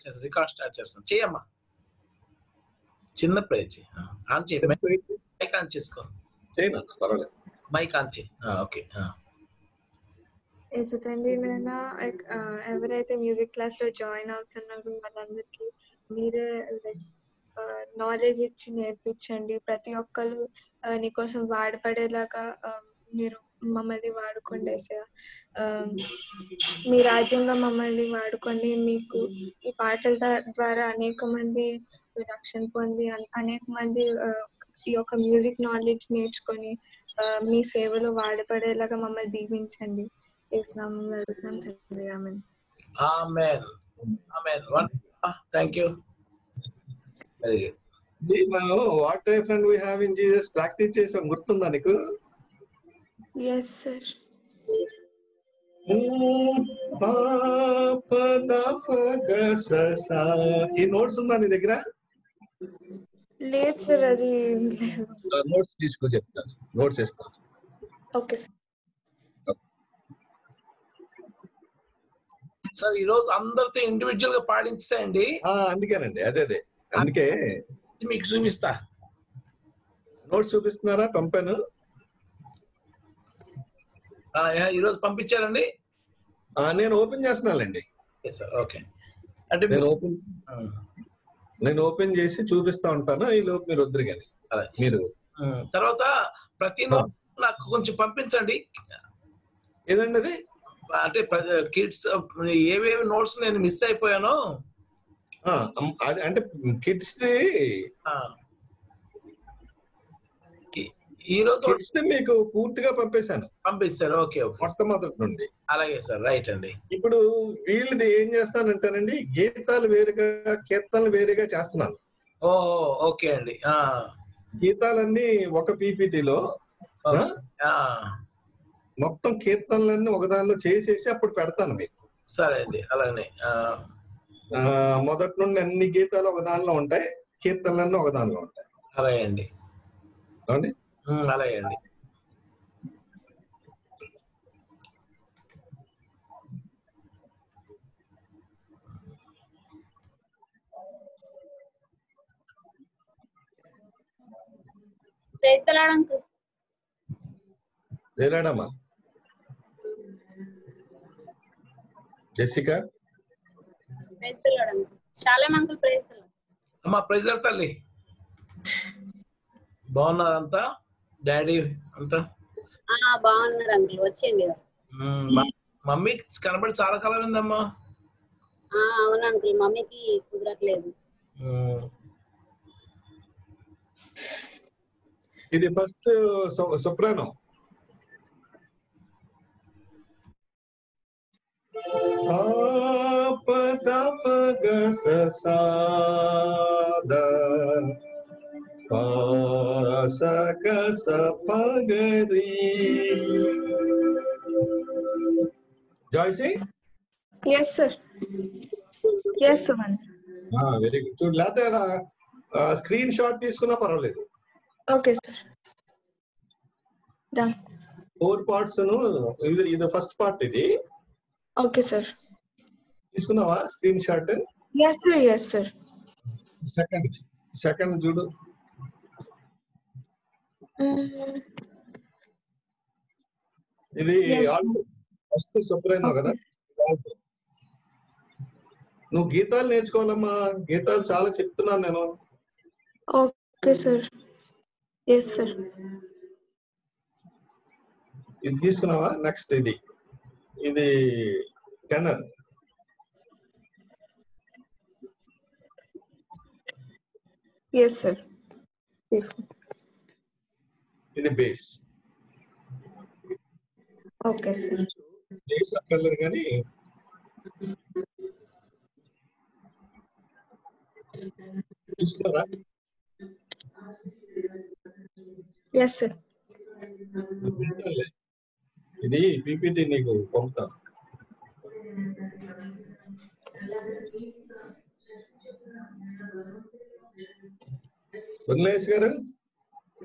Start చేస్తాను record start చేస్తాను చేయమ్మా. చిన్న ప్రే చేయి. ఆన్ చేయి. మైక్ ఆన్ చేసుకో. మైక్ ఆన్ చేయి. ఓకే. ఆ. తండ్రి నేను ఎవరైతే మ్యూజిక్ క్లాస్లో జాయిన్ అవుతున్నారో వాళ్ళందరికీ మీరే నాలెడ్జ్ ఇచ్చి నేర్పించండి. ప్రతి ఒక్కరు నీకోసం వాడపడేలాగా మీరు మమ్మల్ని వాడుకోండి. ఆ, మీ రాజ్యంలో మమ్మల్ని వాడుకోండి మీకు ఈ పాటల ద్వారా అనేక మంది రక్షణ పొంది అన్- అనేక మంది ఈ యొక్క మ్యూజిక్ నాలెడ్జ్ నేర్చుకొని మీ సేవలో వాడపడేలాగా మమ్మల్ని దీవించండి. ఇస్లాంలో అడుగుతున్నాం తండ్రి amen amen amen one thank you very good ఇది మనం what friend we have in Jesus practice చేసాం గుర్తుందా నీకు ఎస్ సార్ ఈ నోట్స్ ఉందా నీ దగ్గర? లేదు సార్ అది నోట్స్ తీసుకో చెప్తాను నోట్స్ ఇస్తాను ఓకే సార్ సార్ ఈ రోజు అందరితో ఇండివిజువల్గా పాడించేయండి ఆ, అందుకేనండి. అదే అదే. అందుకే మీకు చూపిస్తా. నోట్స్ చూపిస్తున్నారా? పంపాను. ఆ, ఈ రోజు పంపించారండి? నేను ఓపెన్ చేస్తున్నానండి. ఓకే అంటే నేను ఓపెన్ నేను ఓపెన్ చేసి చూపిస్తా ఉంటాను. ఈ లోపు మీరు వద్దరు కానీ. మీరు తర్వాత ప్రతి నాకు కొంచెం పంపించండి. ఏదండి అది? అంటే కిడ్స్ ఏవేవి నోట్స్ నేను మిస్ అయిపోయానో? అంటే కిడ్స్ ఈ- రోజు మీకు పూర్తిగా పంపేశాను. పంపిస్తారు. Okay okay. మొట్టమొదటి నుండి. అలాగే సార్ రైట్ అండి. ఇప్పుడు వీళ్ళది ఏం చేస్తానంటేనండి గీతాలు వేరుగా కీర్తనలు వేరుగా చేస్తున్నాను. ఓ ఓకే అండి. ఆ, గీతాలన్నీ ఒక పీపీటీలో మొత్తం కీర్తనలన్నీ ఒకదానిలో చేసేసి అప్పుడు పెడతాను మీకు. సరే అండి అలానే. మొదటి నుండి అన్ని గీతాలు ఒక దానిలో ఉంటాయి కీర్తనలన్నీ ఒక దానిలో ఉంటాయి. అలాగే అండి. అలాగే అండి వేలాడమ్మా జెసికా అమ్మా ప్రెజర్ తల్లి. బాగున్నారంతా? డాడీ అంతా? ఆ బాగున్నారు అంకుల్. వచ్చిండి ఉమ్, మ- మమ్మీ కనబడి చాలా కాలం అయిందమ్మా. ఆ అవును అంకుల్. మమ్మీకి కుదరట్లేదు. ఇది first సుప్రానం. జాయ్సీ yes sir yes Suman very good చూడు లేకపోతే స్క్రీన్ షాట్ తీసుకున్నా పర్వాలేదు okay sir done four parts ఇది ఇది ఫస్ట్ పార్ట్ ఇది ఓకే సార్ తీసుకున్నావా screenshot yes sir yes sir second second చూడు ఇది. ఫస్ట్ సుప్రైనో కదా? నువ్వు గీతాలు నేర్చుకోవాలమ్మా. గీతాలు చాలా చెప్తున్నాను నేను. ఓకే సార్ ఎస్ సార్ ఇది తీసుకున్నావా? నెక్స్ట్ ఇది. ఇది tenor yes sir తీసుకో ఇది బేస్ ఓకే సార్ బేస్ అక్కర్లేదు కానీ తీసుకున్నారా ఎస్ సార్ గీతాలే. ఇది పీపీటీ నీకు పంపుతాను ఉల్లేష్ గారు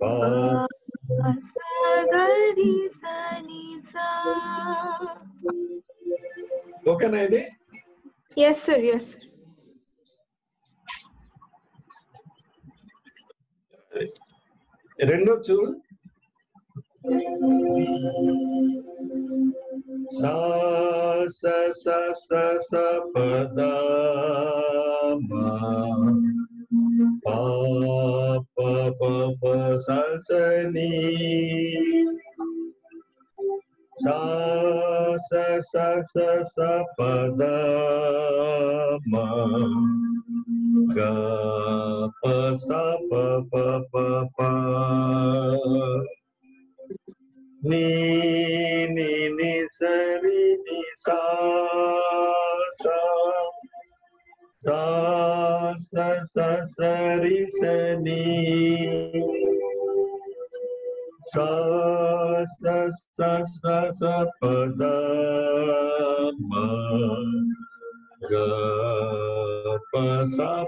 ప ప ప స స ని సా స స స స పద మా Papa papa pa pa sa sa ni sa sa sa sa sa ma ga pa sa pa pa pa pa ni ni ni sa ri ni sa sa స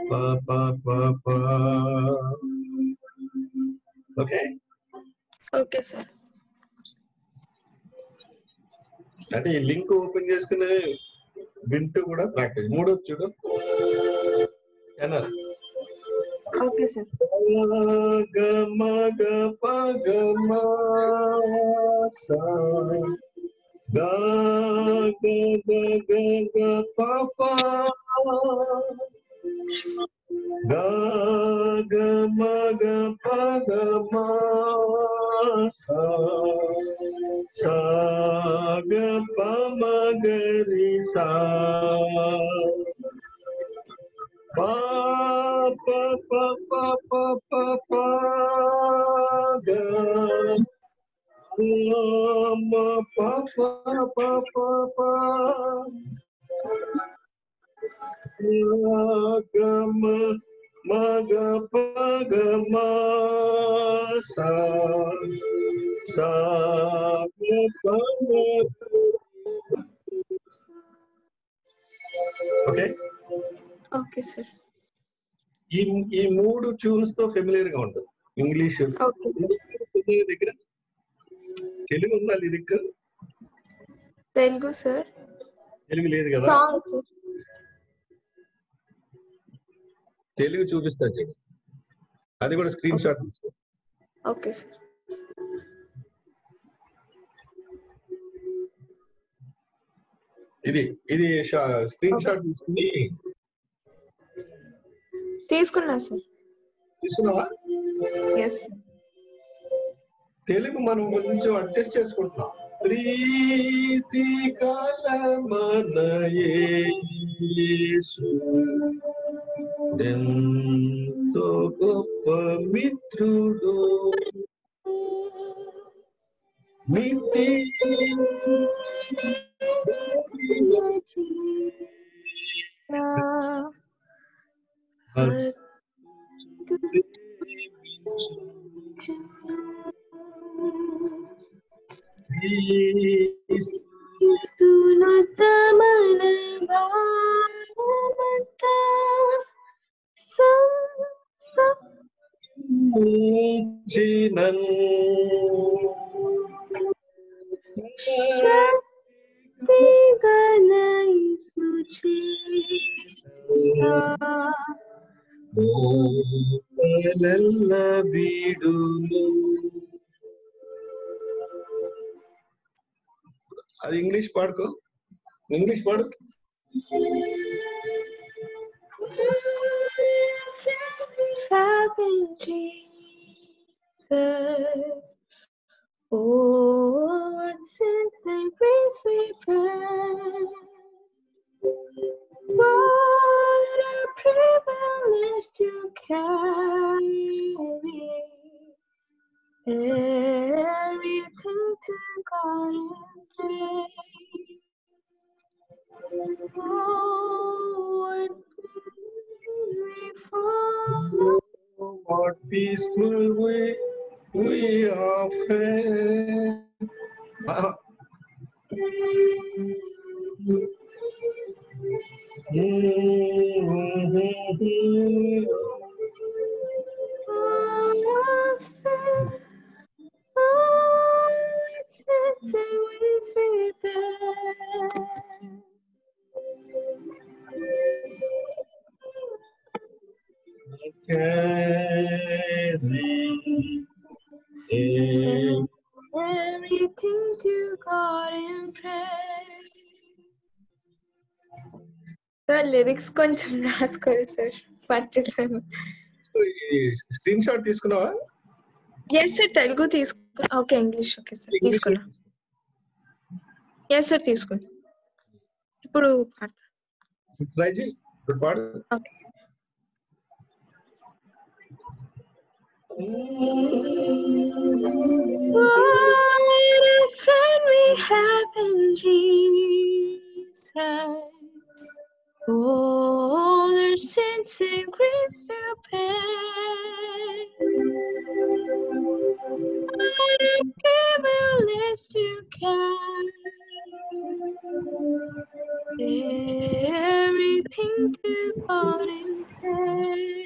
ప ప ప ప ఓకే ఓకే సార్ అంటే ఈ link open చేసుకుని వింటూ కూడా ప్రాక్టీస్ మూడోది చూడు ఎనర్ ఓకే సార్ గ మ గ ప గ మ స గ గ గ గ గ ప ప గ గ మ గ ప గ మ స స గ ప మ గ రి సా ప ప Dagama gapagama sa sagapamagarisa pa pa pa pa pa pa మ సా సా గ ప మ ఓకే ఓకే సార్ ఈ ఈ మూడు ట్యూన్స్ తో ఫెమిలియర్ గా ఉంటుంది ఇంగ్లీష్ ఓకే సార్ దగ్గర తెలుగు ఉందా నీ దగ్గర తెలుగు సార్ తెలుగు లేదు కదా తెలుగు చూపిస్తాను చూడు అది కూడా స్క్రీన్ షాట్ తీసుకో ఓకే సార్ ఇది ఇది స్క్రీన్ షాట్ తీసుకుని తీసుకున్నా సార్ తీసుకున్నావా ఎస్ తెలుగు మనం కొంచెం అడ్జస్ట్ చేసుకుంటున్నాం ప్రీతి కాల మన యేసు ఎంతో గొప్ప మిత్రుడు మితి స్తునతమన భావమత సం సం చినన్ శక్తి గణై సుచి మోపలెల్ల బీడును అది ఇంగ్లీష్ పాడుకో ఇంగ్లీష్ పాడు in Jesus. Oh, what sins and grace we pray. What a privilege to carry everything to God and pray. Oh, what we fall What peaceful we we are fair. Ah. Carry it. Everything to God in prayer. Sir lyrics కొంచెం రాసుకోవాలి sir మర్చిపోయాను so ఈ screen shot తీసుకున్నావా yes sir Telugu తీసుకున్నా okay English okay sir తీసుకున్నా yes sir తీసుకున్నా ఇప్పుడు పాడతా ట్రై చేయి ఇప్పుడు పాడు okay What a friend we have in Jesus. All our sins and griefs to bear. What a privilege to carry everything to God in prayer.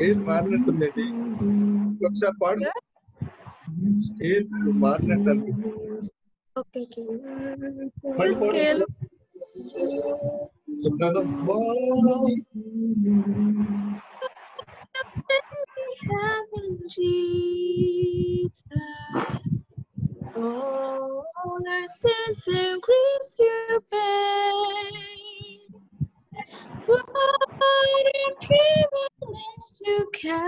Scale మారినట్టుందండి ఒకసారి పాడు scale మారినట్టు అనిపిస్తుంది Okay, okay. మళ్ళీ The పాడు. scale soprano. we have in Jesus. All our sins and griefs you bear. What a privilege to carry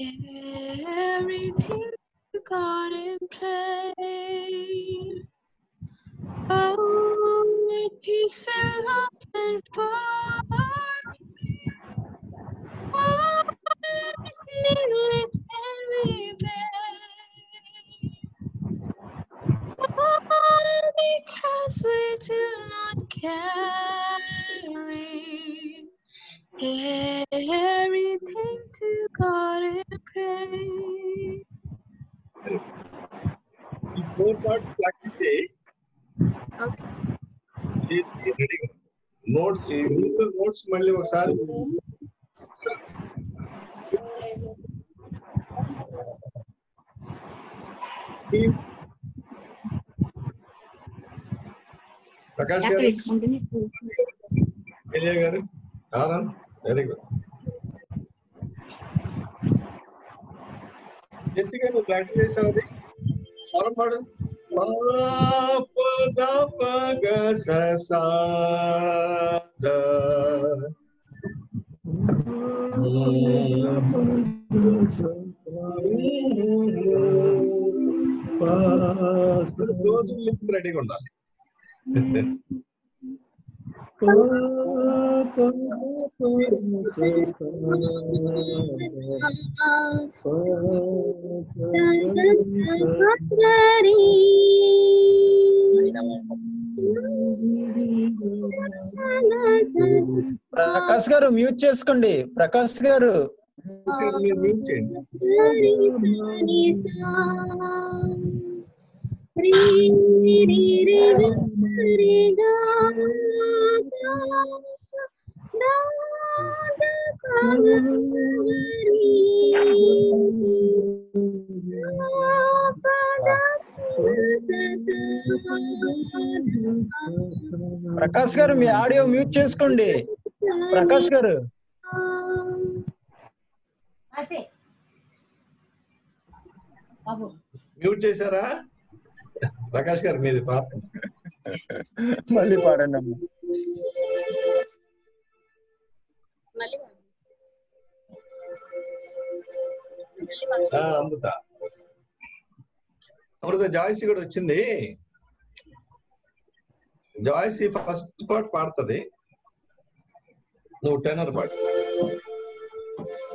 everything to God in prayer. Oh, let peace fill up and far. Oh, needless pain we bear. All because we do not carry everything to God and pray. Four parts. Okay. Notes. Google notes मल्ले ప్రకాష్ గారు ఎలియా గారు Anand very good జెసిగా నువ్వు practice చేసావు అది స్వరం పాడు ప the ప గ స సా ద రోజు లిప్ రెడీగా ఉండాలి ప్రకాష్ గారు మ్యూట్ చేసుకోండి. ప్రకాష్ గారు. మ్యూట్ చేయండి ప్రకాష్ గారు మీ ఆడియో మ్యూట్ చేసుకోండి. ప్రకాష్ గారు. మ్యూట్ చేశారా? ప్రకాష్ గారు మీది పాప మళ్ళీ పాడండి అమ్మ. మళ్ళీ ఆ, అమృత. అమృత జాయ్సీ కూడా వచ్చింది. జాయ్సీ ఫస్ట్ పార్ట్ పాడుతుంది. నువ్వు టెనర్ పాడు.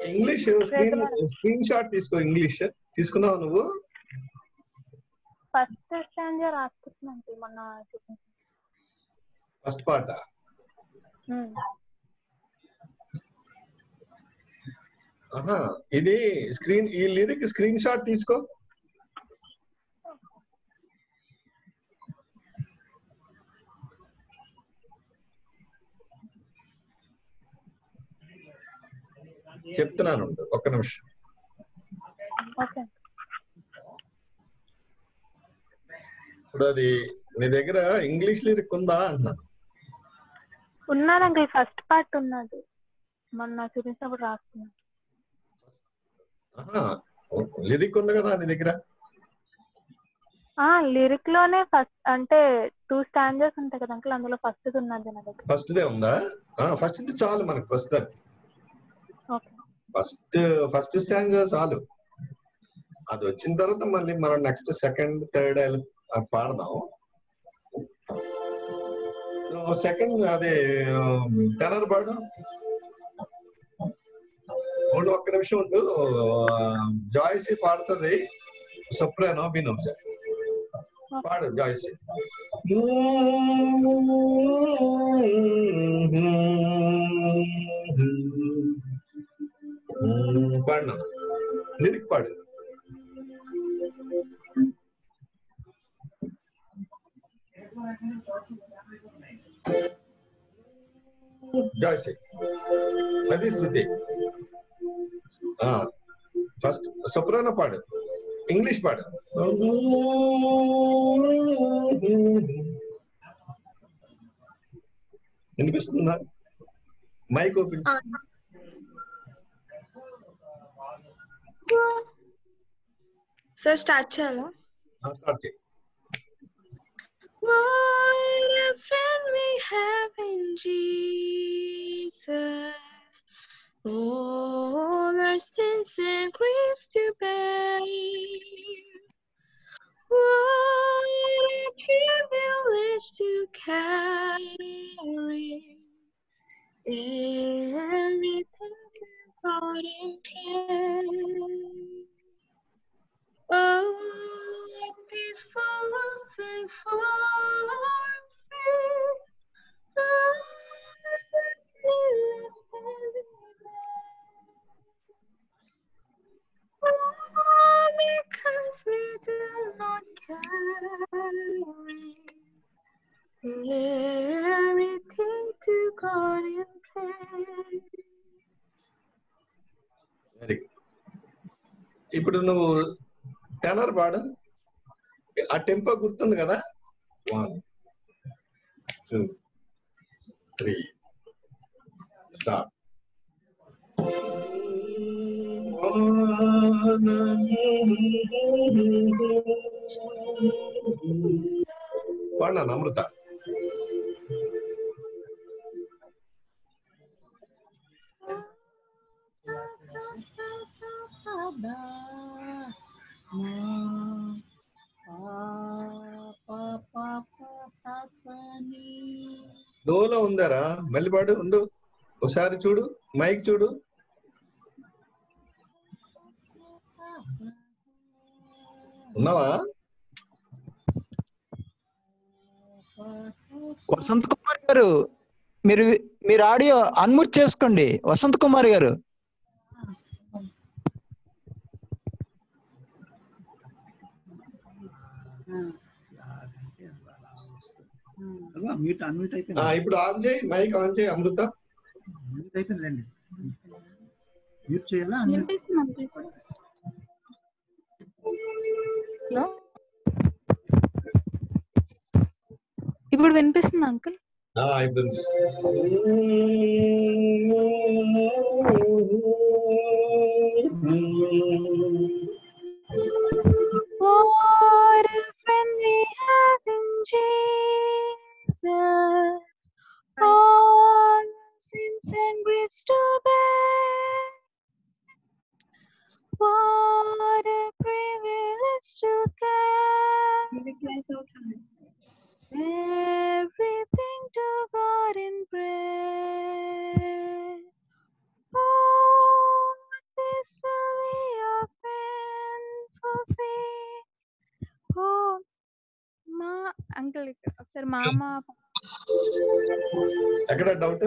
ఇంగ్లీష్ స్క్రీన్ స్క్రీన్ షాట్ తీసుకో ఇంగ్లీష్. తీసుకున్నావు నువ్వు? ఫస్ట్ స్టాండ్ రాసుకుంటున్నాను మొన్న ఫస్ట్. ఆహా ఇది స్క్రీన్ ఈ లిరిక్ స్క్రీన్ షాట్ తీసుకో. చెప్తున్నాను ఒక్క నిమిషం. ఓకే. ఇప్పుడు అది నీ దగ్గర ఇంగ్లీష్ లిరిక్ ఉందా అంటున్నా ఉన్నాను అంకుల్ ఫస్ట్ పార్ట్ ఉన్నది. మొన్న చూపించినప్పుడు రాసుకున్నాను ఆహా లిరిక్ ఉంది కదా నీ దగ్గర? ఆ లిరిక్లోనే ఫస్ట్ అంటే టూ స్టాండర్స్ ఉంటాయి కదా అంకుల్ అందులో ఫస్ట్ ఉన్నది నా దగ్గర. ఫస్ట్ దే ఉందా ఫస్ట్ చాలు మనకు ప్రస్తుతానికి. ఓకే. ఫస్ట్ ఫస్ట్ స్టాండ్ చాలు. అది వచ్చిన తర్వాత మళ్ళీ మనం నెక్స్ట్ సెకండ్ థర్డ్ పాడదాం సెకండ్ అదే టెనర్ పాడు ఉండు ఒక్క నిమిషం ఉండు జాయ్సీ పాడుతుంది సొప్రానో విను ఒకసారి పాడు జాయ్సీ పాడినా లిరిక్ పాడు జాయ్సీ అది శృతి ఫస్ట్ సొప్రానో పాడు ఇంగ్లీష్ పాడు వినిపిస్తుందా మైక్ ఓపెన్ సార్ స్టార్ట్ చేయాలా స్టార్ట్ చేయి What a friend we have in Jesus. All our sins and griefs to bear. What a privilege to carry everything to God in prayer. Oh, peaceful and full of faith. Oh, because we do not carry everything to God in prayer. Very ఇప్పుడు నువ్వు tenor పాడు ఆ tempo గుర్తుంది కదా one two three start పాడినా అమృత లోలో ఉందారా మళ్ళీ పాడు ఉండు ఒకసారి చూడు మైక్ చూడు ఉన్నావా వసంత్ కుమార్ గారు మీరు మీరు ఆడియో అన్మ్యూట్ చేసుకోండి వసంత్ కుమార్ గారు మ్యూట్ అన్మ్యూట్ ఆ, అయిపోయింది. ఇప్పుడు ఆన్ చేయి మైక్ ఆన్ చేయి అమృత. మ్యూట్ అయిపోయింది రండి. మ్యూట్ చేయాలా హలో? ఇప్పుడు వినిపిస్తుంది అంకుల్? ఆ, ఇప్పుడు. What a friend we have in Jesus. Jesus, all sins and griefs to bear. What a privilege to care. Everything to God in prayer. Oh, uncle ఒకసారి మామ ఎక్కడ డౌట్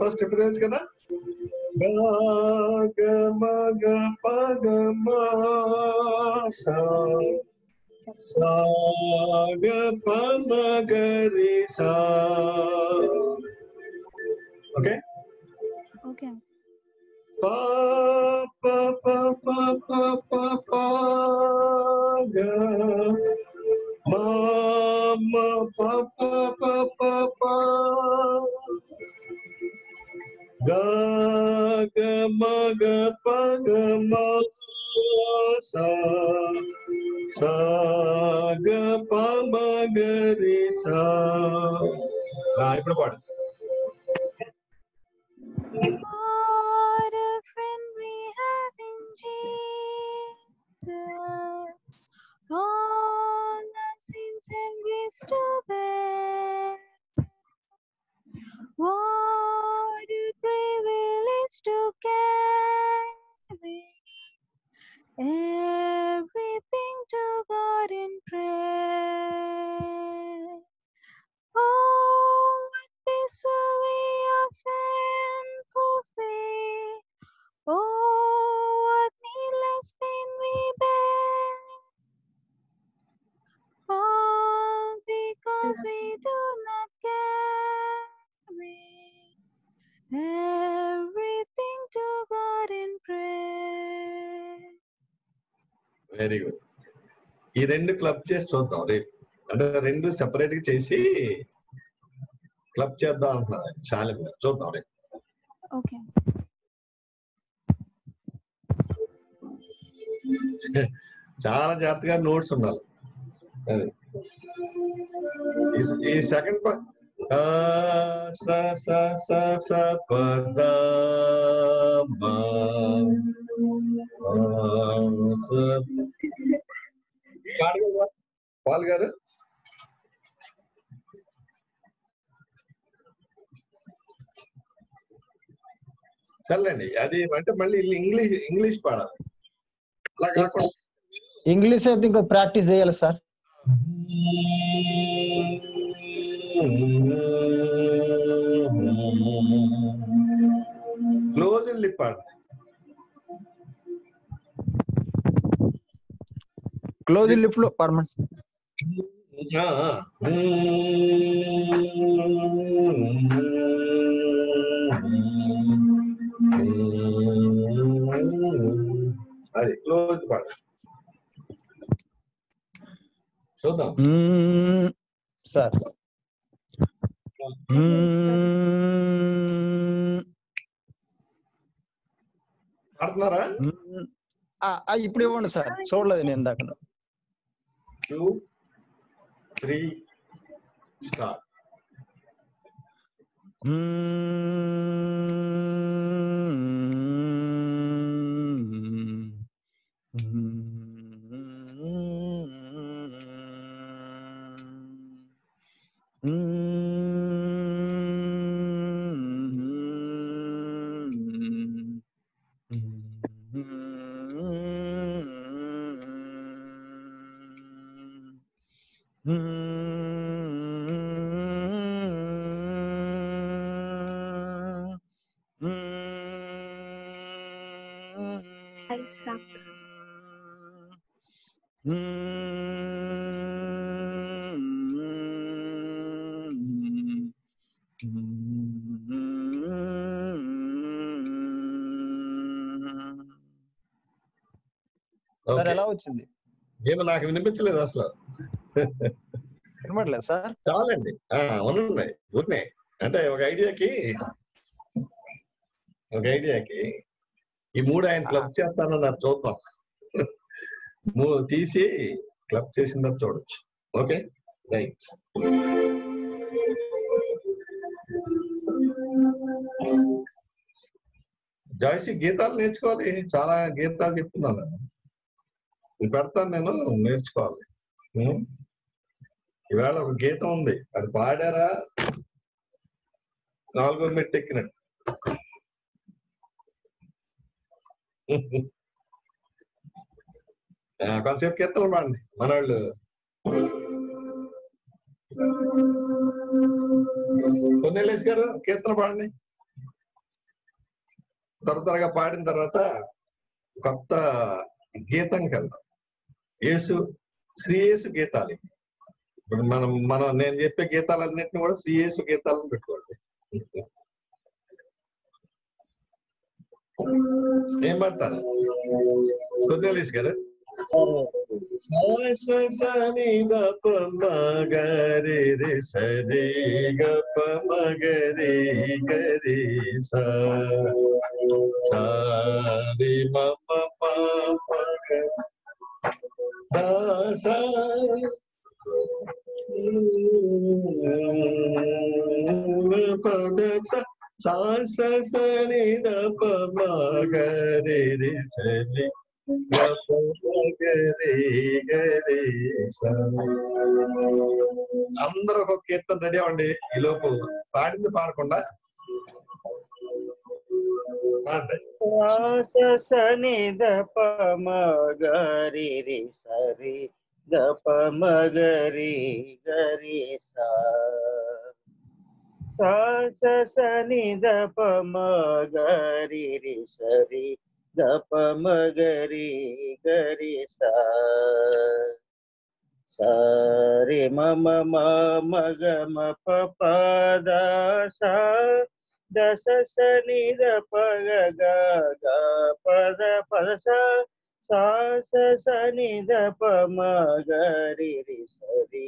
ఫస్ట్ ఎప్పుడు కదా గ మగ పగ సా సాగ పమగరి Sagapamagarisa. Okay? Okay. Pa pa pa pa pa pa pa ga ma ma pa pa pa pa pa ga ga ma ga pa ga ma సా సా గ ప మ గ రి సా ఆ, ఇప్పుడు పాడు What a friend we have in Jesus. All the sins and griefs to bear. What a privilege to carry everything to God in prayer. Oh, what peace will we offend for faith? Oh, what needless pain we bear. All because we do not carry everything to God in prayer. Very good ఈ రెండు club చేసి చూద్దాం. రేపు అంటే రెండు సెపరేట్గా చేసి club చేద్దాం అంటున్నారు శాలిం గారు. చూద్దాం రేపు Okay. చాలా జాగ్రత్తగా నోట్స్ ఉండాలి. అది. ఈ- సెకండ్ స స స స ప ద మ ఆ, స పాడు కదా, పాల్ గారు సర్లేండి అది అంటే మళ్ళీ ఇంగ్లీష్ ఇంగ్లీష్ పాడాలి. అలా కాకుండా ఇంగ్లీష్ అయితే ఇంకా ప్రాక్టీస్ చేయాలి సార్. క్లోజ్ లిప్ పాడండి. క్లోజ్ లిప్లో ఆ. అది క్లోజ్ పాడు చూద్దాం. సార్ ఇప్పుడు ఇవ్వండి సార్ చూడలేదు నేను two, three, start. Mm-hmm. Mmm. -hmm. Sir okay ఎలా వచ్చింది? ఏమో నాకు వినిపించలేదు అసలు. వినపడలేదు సార్. చాలండి. ఆ, ఉన్నాయి ఉన్నాయి. అంటే ఒక ఐడియాకి ఒక ఐడియాకి ఈ మూడు ఆయన క్లబ్ చేస్తానన్నారు చూద్దాం. మూ- తీసి క్లబ్ తర్వాత చూడొచ్చు. ఓకే? రైట్. జాయిసి గీతాలు నేర్చుకోవాలి. చాలా గీతాలు చెప్తున్నాను ఇది పెడతాను నేను నేర్చుకోవాలి? ఈవేళ ఒక గీతం ఉంది. అది పాడారా? నాలుగో మెట్టు ఎక్కినట్టు ఆ, కొంతసేపు కీర్తనలు పాడండి మనవాళ్ళు పొన్నెల్లేసి గారు కీర్తన పాడండి. త్వర త్వరగా పాడిన తర్వాత కొత్త గీతం వెళ్దాం. యేసు శ్రీ యేసు గీతాలు. ఇప్పుడు మనం మనం నేను చెప్పే గీతాలన్నింటినీ కూడా శ్రీ యేసు గీతాలను పెట్టుకోవాలి. ఏం పడతారు కొద్దిలేసి గారు గరి రి సరి గప మగరి గరి సా సారి మమ మగ దాసా పద సాస సరి దప మగరి రి సరి గప మగరి గరి సా అందరూ ఒక కీర్తన రెడీ అవ్వండి ఈ పాడింది పాడకుండా. పాడండి. సని దప మగరి రి సరి గప మగరి గరి సా సా సని దప మగరి రి సరి దప మగరి గరి సా సరి మమ మగ మ పద దశ సని దప గ పద పద సా సని దప మగరి రి సరి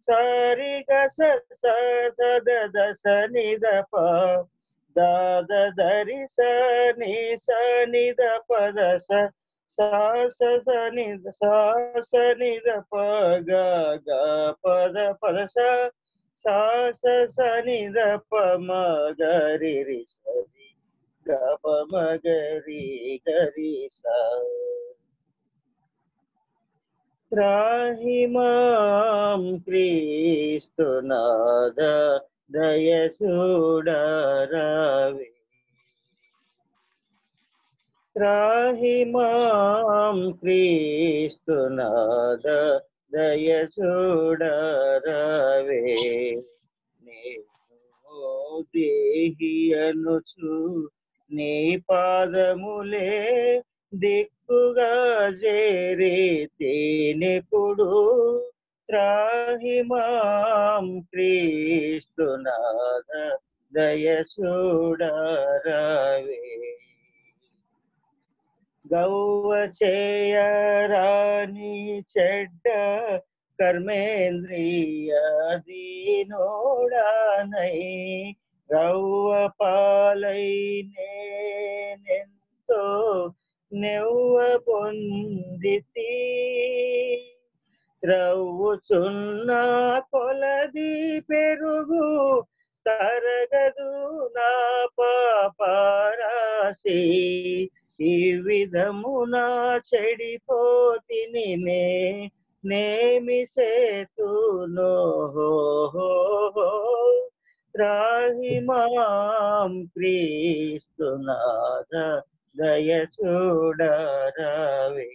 సారి గ స స దాద దరి ద స ని ద ప. ద ద స ని స స. సా స స ని ప గ గ పద పద స. సా స స ని ద ప మ గ రి రి స రి గ ప మ గ రి గ రి సా. త్రాహి మాం క్రీస్తునాద దయసూడరవే త్రాహి మాం క్రీస్తునాద దయసూడరవే నేను దేహి అనుచు నీ పాదములే దిక్కుగా చేరే తేనెప్పుడు త్రాహి క్రీస్తునాద దయసూడరవే గౌవ చేయరాని చెడ్డ కర్మేంద్రియ దీనోడానై రౌవ పాలైనే నెంతో నెవ్వ పొందితి త్రవ్వుచున్న కొలది పెరుగు తరగదు నా పాపారాసి ఈ విధమున చెడిపోతిని నేమి సేతును త్రాహిమాం క్రీస్తునాథ. దయ చూడరవే.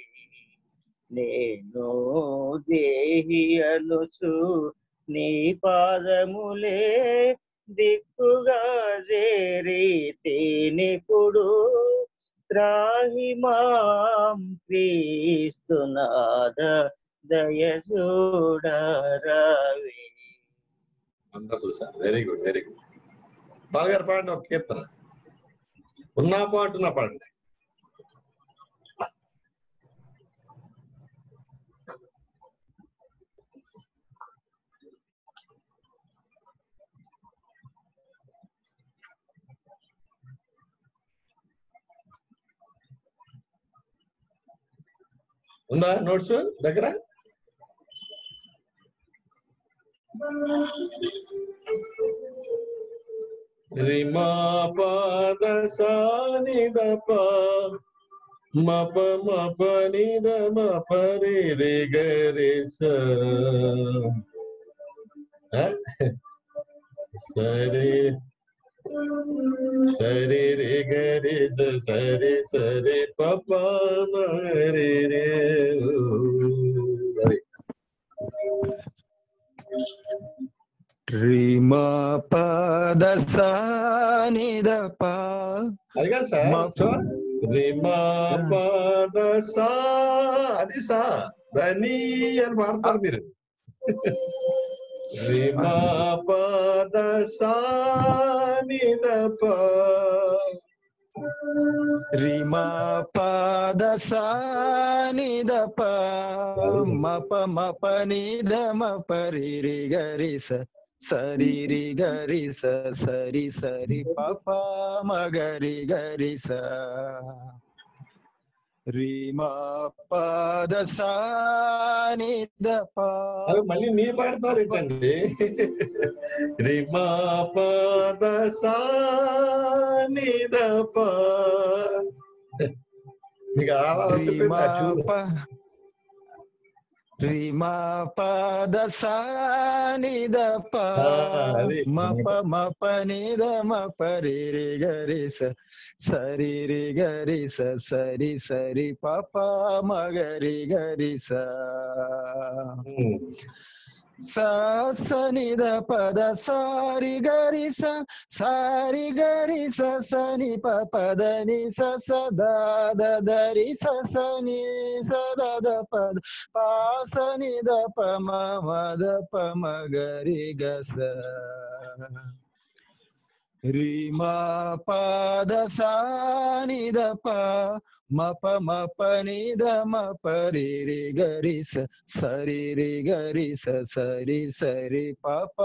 నేను దేహి అనుచు నీ పాదములే దిక్కుగా చేరితేనిప్పుడు త్రాహి మాం క్రీస్తునాథ దయ చూడరవే. Wonderful sir. Very good very good బాగా పాడండి ఒక కీర్తన. ఉన్నా పాటున పాడండి. ఉందా నోట్స్ దగ్గర రిమా పాద సానిదప మప మప నిద మప రి రి గరి స ఆ? సరి సరి రే గరి సరి సరి పపా మరి రే రిమా పద సానిద అది కాదు సార్. రిమా పద సా అది సా దని అని పాడతారు మీరు. రిమా పాద సా నిదప రిమా పద సానిదప మప మప నిద మప రిరి గరి స సరి రి గరి స సరి సరి పప మగరి గరి స మళ్ళీ మీ పాడతారు ఏంటండి రిమా పాద సా నిదప మీకు అలా ఉంటుంది ఆ చూడు. రిమా పద సానిద. మప మప నిద మప రి గరి సరి రి గరి సరి సరి పప మగరి గరి. స సనిద పద సారి గరి సారి గరి సని పద ని స దరి సని సద పద పాసనిద ద ప మద ప మగరి గస రిమా పద సాని ద ప మప మప ని ద మప రి రి గరి స సరి రి గరి స సరి సరి పప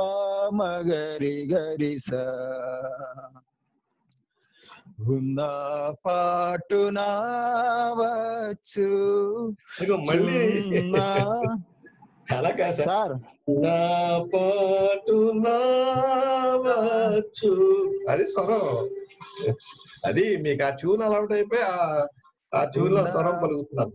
మగరి గరి స ఉన్న పాటునా వచ్చు మళ్ళీ. అలా కాదు సార్. నా పాటు నావచ్చు అది స్వరం. అది మీకు ఆ ట్యూన్ అలవాటు అయిపోయి ఆ- ఆ ట్యూన్లో స్వరం పలుకుతున్నారు.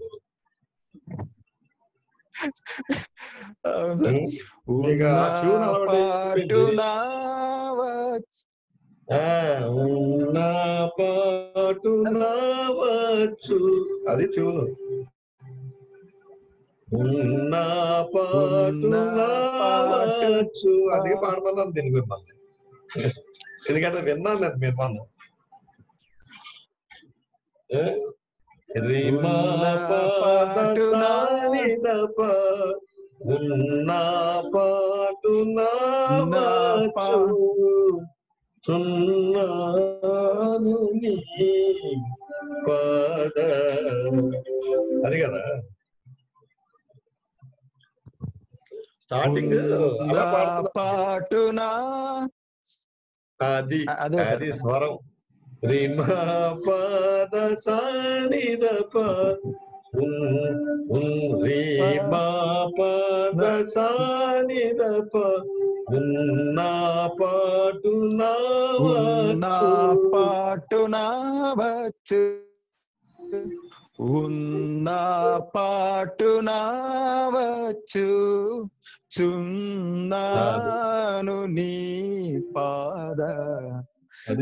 పాటు నావచ్చు అది ట్యూన్ పాటు ఉన్న నావచ్చు అది పాడమన్నాను దీని మిమ్మల్ని ఎందుకంటే విన్నాను నేను మిమ్మల్ని ఏ? రిమా ఉన్న పాద పాటున సానిదప ఉన్న పాటు నా పా- నావచ్చు సున్నాను నీ పాద అది కదా స్టార్టింగ్ అలా ఉన్న పాడుతున్నా పాటునా అది అ- అదే సార్. అది స్వరం రిమా పాద సానిదప రిమా పాద సానిదప ఉన్నా పాటు ఉన్న నావచ్చు పాటునా వచ్చు ఉన్న పాటున వచ్చు చున్నాను నీ పాద.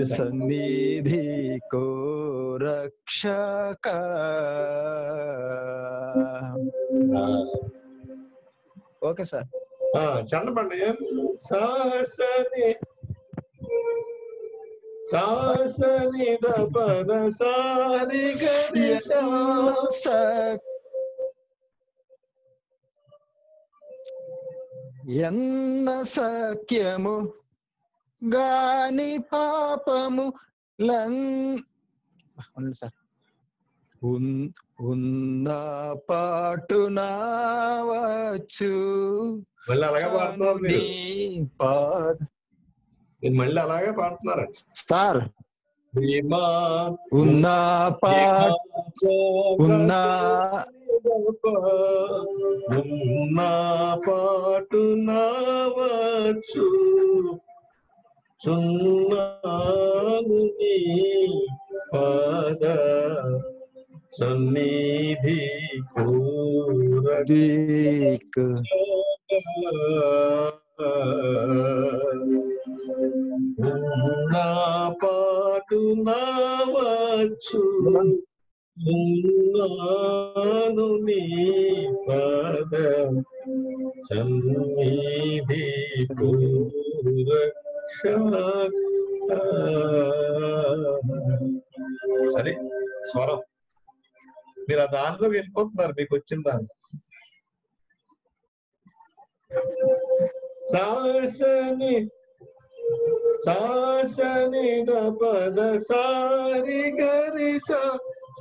సన్నిధి కో రక్షక ఓకే సార్. ఆ, చన్నపండి సాసని సాసని ద పద సారి ఎన్న సఖ్యము గాని పాపము ఉంది సార్. ఉన్- ఉన్న పాటున వచ్చు మళ్ళీ అలాగే పాడుతున్నారు మీరు నీ పాద మీరు మళ్ళీ అలాగే పాడుతున్నారు సార్ భీమా ఉన్న పా ఉన్న ఉన్న పాటు నావచ్చు చున్నాను నీ పాద సన్నిధి కూర దీక్ నా పాటు నావచ్చు. ఉన్నాను నీ పద. సన్నిధి అది స్వరం. మీరు ఆ దానిలో వెళ్ళిపోతున్నారు మీకు వచ్చిన దాంట్లో. సాసని ಸಾಸನೆ ದ ಪದ ಸಾರಿ ಗರಿಸ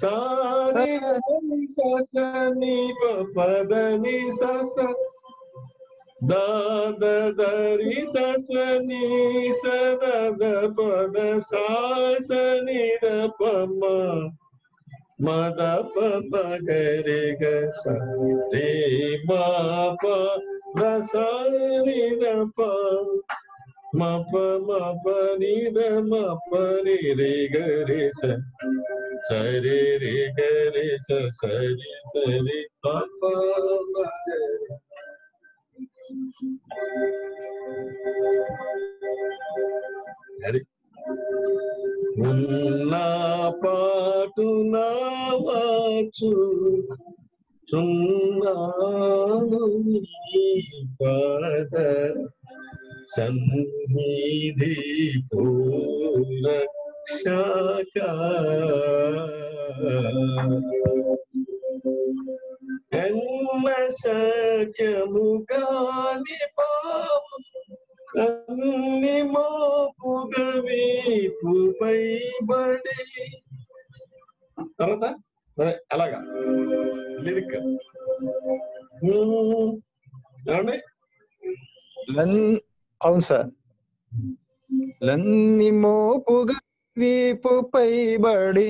ಸಾರಿ ಗರಿಸ ಸನಿ ಪ ಪದ ನಿ ಸಸ ದಾದ ದರಿ ಸಸನಿ ಸದ ದ ಪದ ಸಾಸನಿ ದ ಪ ಮ ಮದ ಪ ಪ ಗರಿ ಗ ಸ ರೇ ಮ ಪ ದ ಸಾರಿ ದ ಪ మ ప ని ద మ ప రి రి గ రి స సరి రి గ రి స సరి సరి ప ప మ గ రి. అది ఉన్న పాటు నావచ్చు చున్నాను నీ పాద సన్నిధి రక్షక ఎన్న సఖ్యము గాని పాము కన్ని మోపుగ వీపుపై బడి తర్వాత అదే అలాగా లిరిక్ ఏమండి లన్ అవును సార్. లన్ని మోపుగా వీపుపై బడి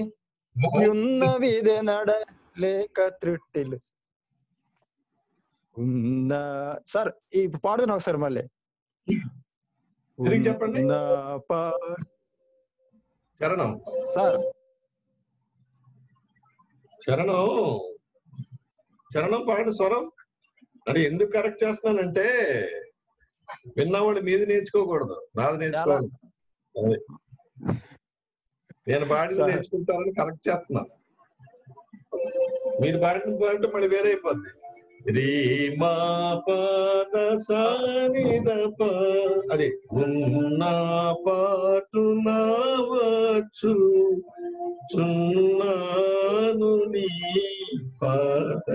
ఉన్న విధ నడ లేక త్రుట్టిలు ఉందా సార్ ఈ పాడుతున్నా ఒకసారి మళ్ళీ. చెప్పండి. చరణం. సార్. చరణం. చరణం పాడిన స్వరం. అంటే ఎందుకు కరెక్ట్ చేస్తున్నానంటే విన్నవాడు మీది నేర్చుకోకూడదు. నాది నేర్చుకోవాలి. నేను పాడింది. నేర్చుకుంటారని కరెక్ట్ చేస్తున్నాను. మీరు పాడిన పాడితే మళ్ళీ వేరే అయిపోద్ది. రీ మా పాద సాని ద ప. అది ఉన్న పాటు నావచ్చు చున్నాను నీ పాద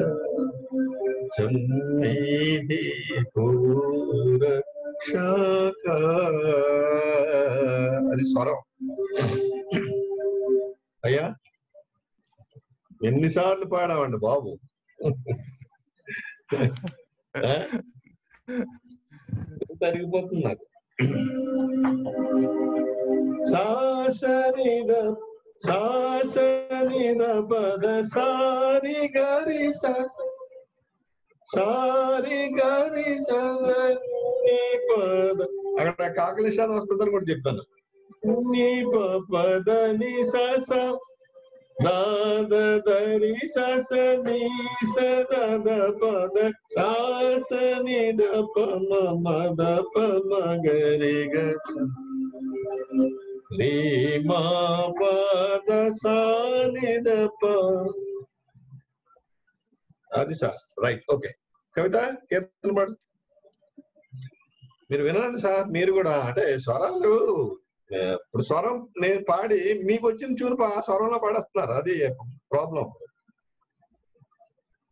సన్నిధి రక్షక అది స్వరం. అయ్యా ఎన్నిసార్లు పాడామండి బాబు? తరిగిపోతుంది నాకు సాసరిద సాసరిద పద సారి గరి సాసరి సారి గరి సని పద అక్కడ కాకలిషాన్ని వస్తుందని కూడా చెప్పాను నీ ప పద ని సస దాద దరి సస నీ సద పద సాస నిద పమ మద పమ గరి గస రీ మా పద సా నిద ప అది సార్. రైట్ ఓకే కవిత కీర్తన పాడు. మీరు వినండి సార్ మీరు కూడా అంటే స్వరాలు ఇప్పుడు స్వరం నేను పాడి మీకు వచ్చిన చూను ఆ స్వరంలో పాడేస్తున్నారు. అది ప్రాబ్లం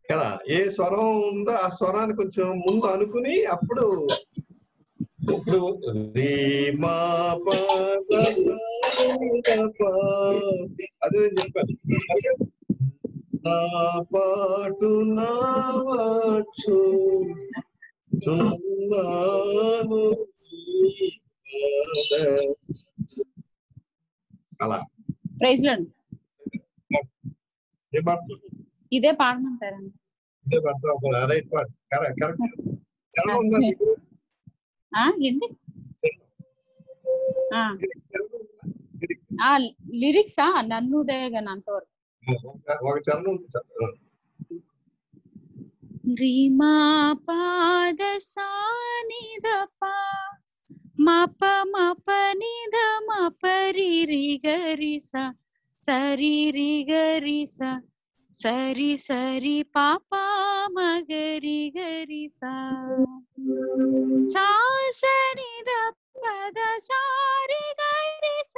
కదా ఏ స్వరం ఉందో ఆ స్వరాన్ని కొంచెం ముందు అనుకుని అప్పుడు ఇప్పుడు అది నేను చెప్పాను. నా పాటు నావచ్చు. చున్నాను నీ పాద. అలా. ప్రైజ్ పాడుతుంది ఇదే పాడమంటారండి. ఇదే పాడుతుంది రైట్ కరెక్ట్. కరెక్ట్ ఏంటి? లిరిక్సా? నన్ను దయగా అంతవరకు ఒక- ఒక చరణం ఉంది సార్ రిమా పాద సానిద పా మప మప నిద మప రి రి గరి స సరి రి గరి స సరి సరి పాప మగరి గరి స సాసనిద పద సారి గరి స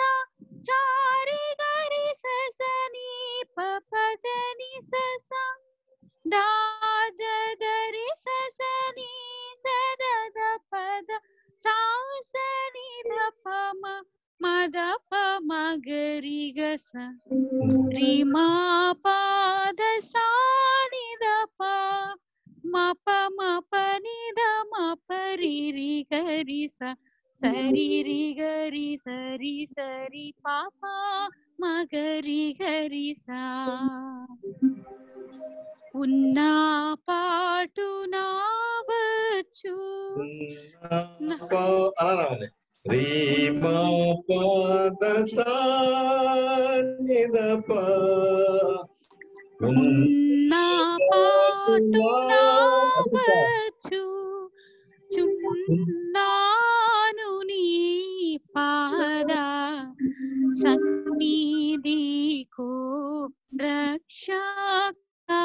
ದಾಜದರಿ ಸಸನಿ ಸದದ ಪದ ಸಾಸನಿ ದಪಮ ಮದ ಪಮ ಗರಿಗಸ ರೀಮಾ ಪಾದ ಸಾನಿ ದಪ ಮಪ ಮಪ ನಿದ ಮಪ ರಿ ರಿ ಗರಿ ಸ స సరి రి గరి సరి సరి పాప మగరి గరి సా ఉన్నా పాటు నావచ్చు అలా రావాలి రీ మా పాద సా ని ద ప. ఉన్నా పాటు నావచ్చు చున్నాను నీ पादा सन्निधि को रक्षा का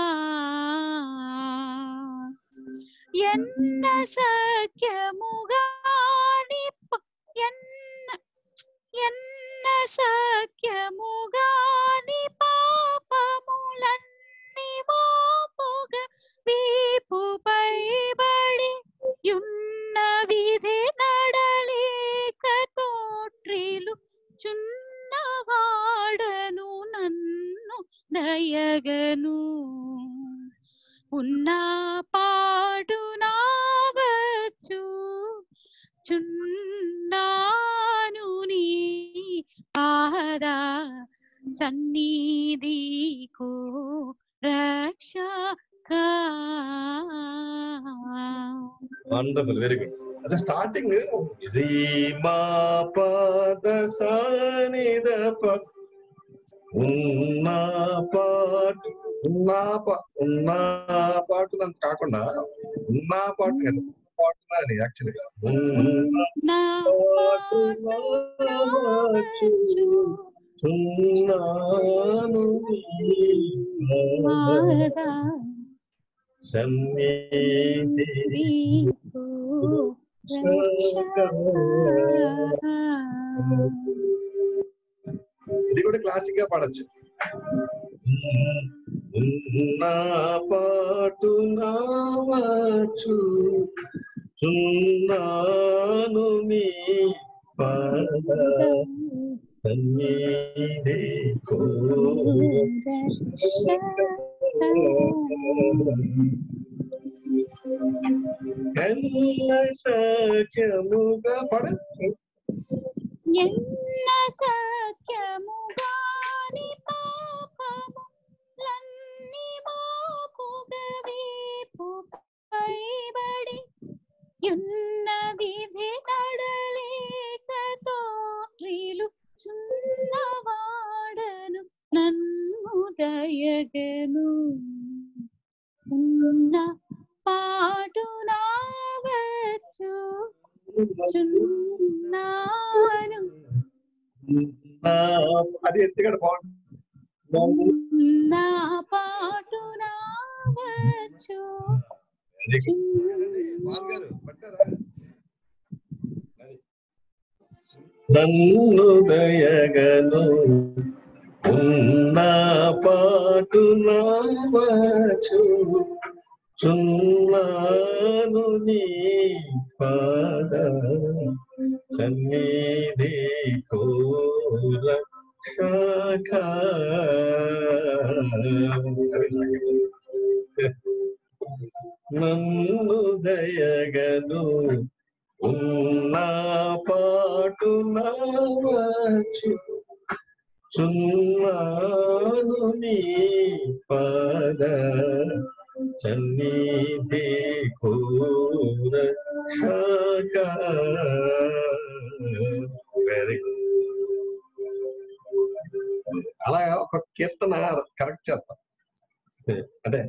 എന്ന സഖ്യമുഖാണി എന്ന എന്ന സഖ്യമുഖാണി പാപമുലന്നി മോപുക വീപ്പുപൈ ബടിയുന്ന വിധി తోట్రిలు చున్నవాడను నన్ను దయగను ఉన్న పాడు నావచ్చు చున్నాను నీ పాద సన్నిధికు రక్షక వండర్ఫుల్ వెరీ గుడ్ అదే స్టార్టింగ్ మా పాద సా ని ద ప. ఉన్నా పాటు ఉన్నా పా ఉన్నా పాటు అని కాకుండా ఉన్నా పాటు కదా పాటు అని యాక్చువల్గా ఉన్నా పాటు. నావచ్చు చున్నాను నీ పాద పాద సన్నిధి నీకు రక్షక ఇది కూడా క్లాసిక్ గా పాడచ్చు నా పాటు నావచ్చు చున్నాను నీ పాద సన్నిధి ఎల్ల సఖ్యముగా పడ ఎన్న సఖ్యముగాని పాపములన్నీ మోపుగ వీపుపై బడి యున్న విధి నడలేక తోట్రిలు చున్నవాడను నన్ను నన్నొదయగను. ఉన్న పాటునా వచ్చు చున్నాను. అది ఎత్తుగడ బాగుంటుంది. నా పాటునా వచ్చు Very good. బాల్ గారు, పట్టారా? నన్ను దయగను ఉన్న పాటు నావచ్చు చున్నాను నీ పాద సన్నిధి కోల శాఖ. నన్ను దయగను ఉన్న పాటు నావచ్చు చున్నాను నీ పాద సన్నిధి కూర శాఖ. వెరీ అలా ఒక కీర్తన కరెక్ట్ చేస్తాం. అంటే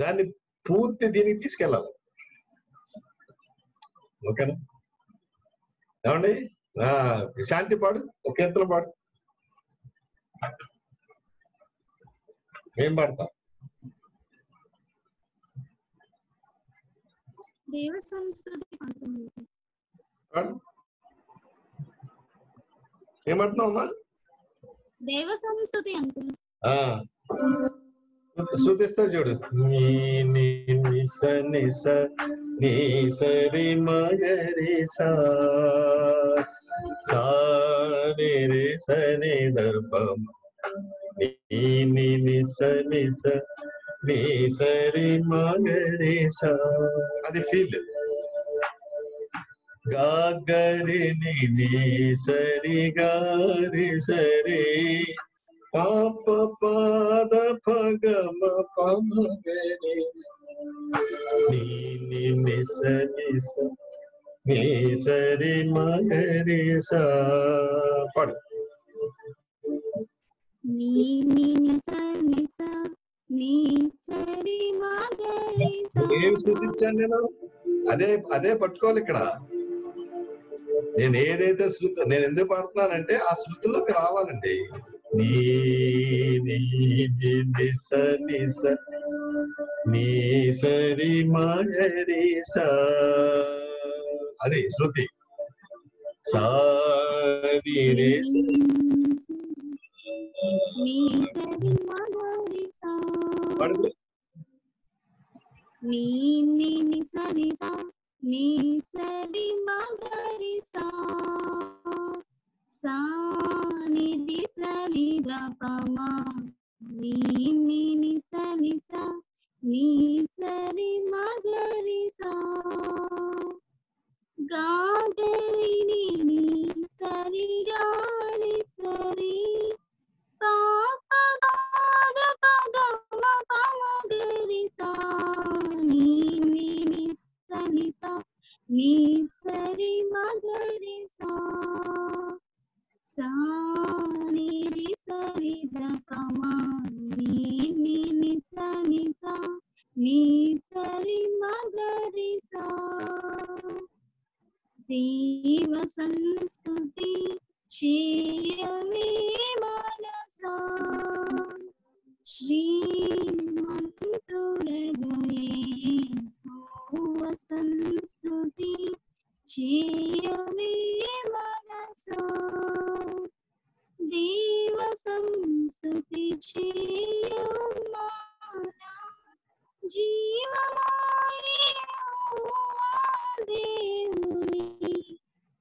దాన్ని పూర్తి దీనికి తీసుకెళ్ళాలి. ఓకేనా? ఏమండి? శాంతి పాడు ఒక కీర్తన పాడు. ఏం పాడతాం? దేవ సంస్కృతి ఏమంటున్నావు దేవ సంస్కృతి శృతిస్తా చూడు. నీ నీ ని స ని స रे रे स रे धर प नी नी नी स नी स नी स अरे फील गा नी नी स रे गा पाप पाद फगम पम गे रे। नी नी नी स। పాడు. స ఏం శృతించాను నేను? అదే అదే పట్టుకోవాలి ఇక్కడ. నేను ఏదైతే శృతి నేను ఎందుకు పాడుతున్నానంటే ఆ శృతిలోకి రావాలండి. నీ నీ సరి మగరి సా అది శృతి సా ని రే స. నీ సరి మగరి స పాడు. నీ నీ ని స ని స నీ సరి మగరి స సా ని ది స ని ద ప మ ni sari magari sa देव संस्कृति श्रेयमे मनसा श्रीमन्तुरगुणे भुव संस्तुति श्रेयमे मनसा देव संस्तुति श्रेयमा जीवमालिनो देव।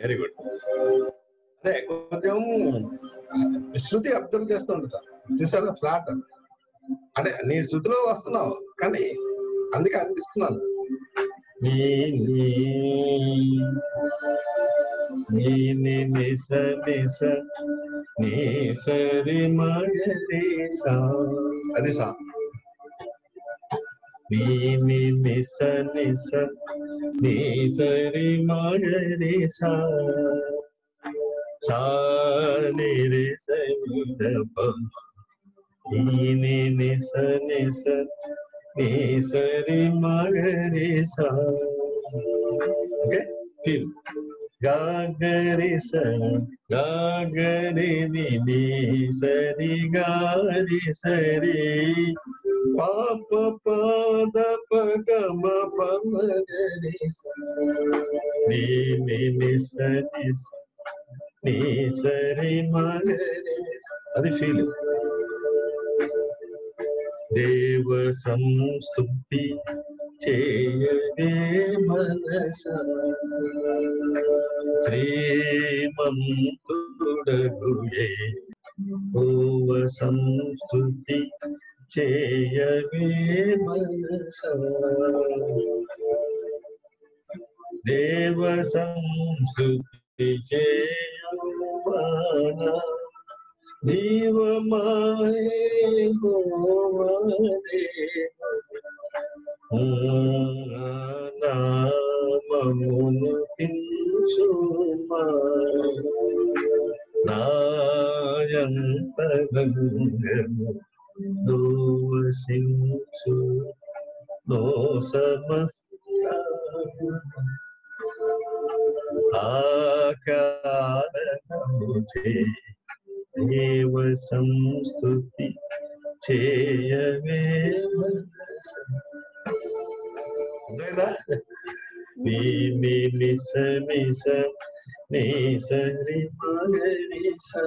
వెరీ గుడ్ అదే కొంచెం శృతి అబ్జర్వ్ చేస్తూ చూసారా ఫ్లాట్? అంటే నీ శృతిలో వస్తున్నావు కానీ అందుకే అందిస్తున్నాను. నీ నీ నీ స అది సా. నీ ని ని ని స నీ సరి మగరి సా సా ని రి స ని ద ప నీ ని ని స ని స నీ సరి మగరి సా ఓకే ఫీల్ గాగరి స గాగరి ని ని సరి గారి సరి పాప పాద పగమ పమగరి నీ సరి అది ఫీల్ దేవ సంస్తుతి చేయవే మనస. శ్రీమంతుడగుయే భువ సంస్తుతి చేయవే మనస దేవ సంస్కృతి చేయమాన జీవమాయే గోవదే నామమును తించుమా నాయంతరంగము దోవసించు నో సమస్త ఆకారణము చే దేవ సంస్తుతి చేయవే మనస అర్థమైందా నీ సరి మగరి సా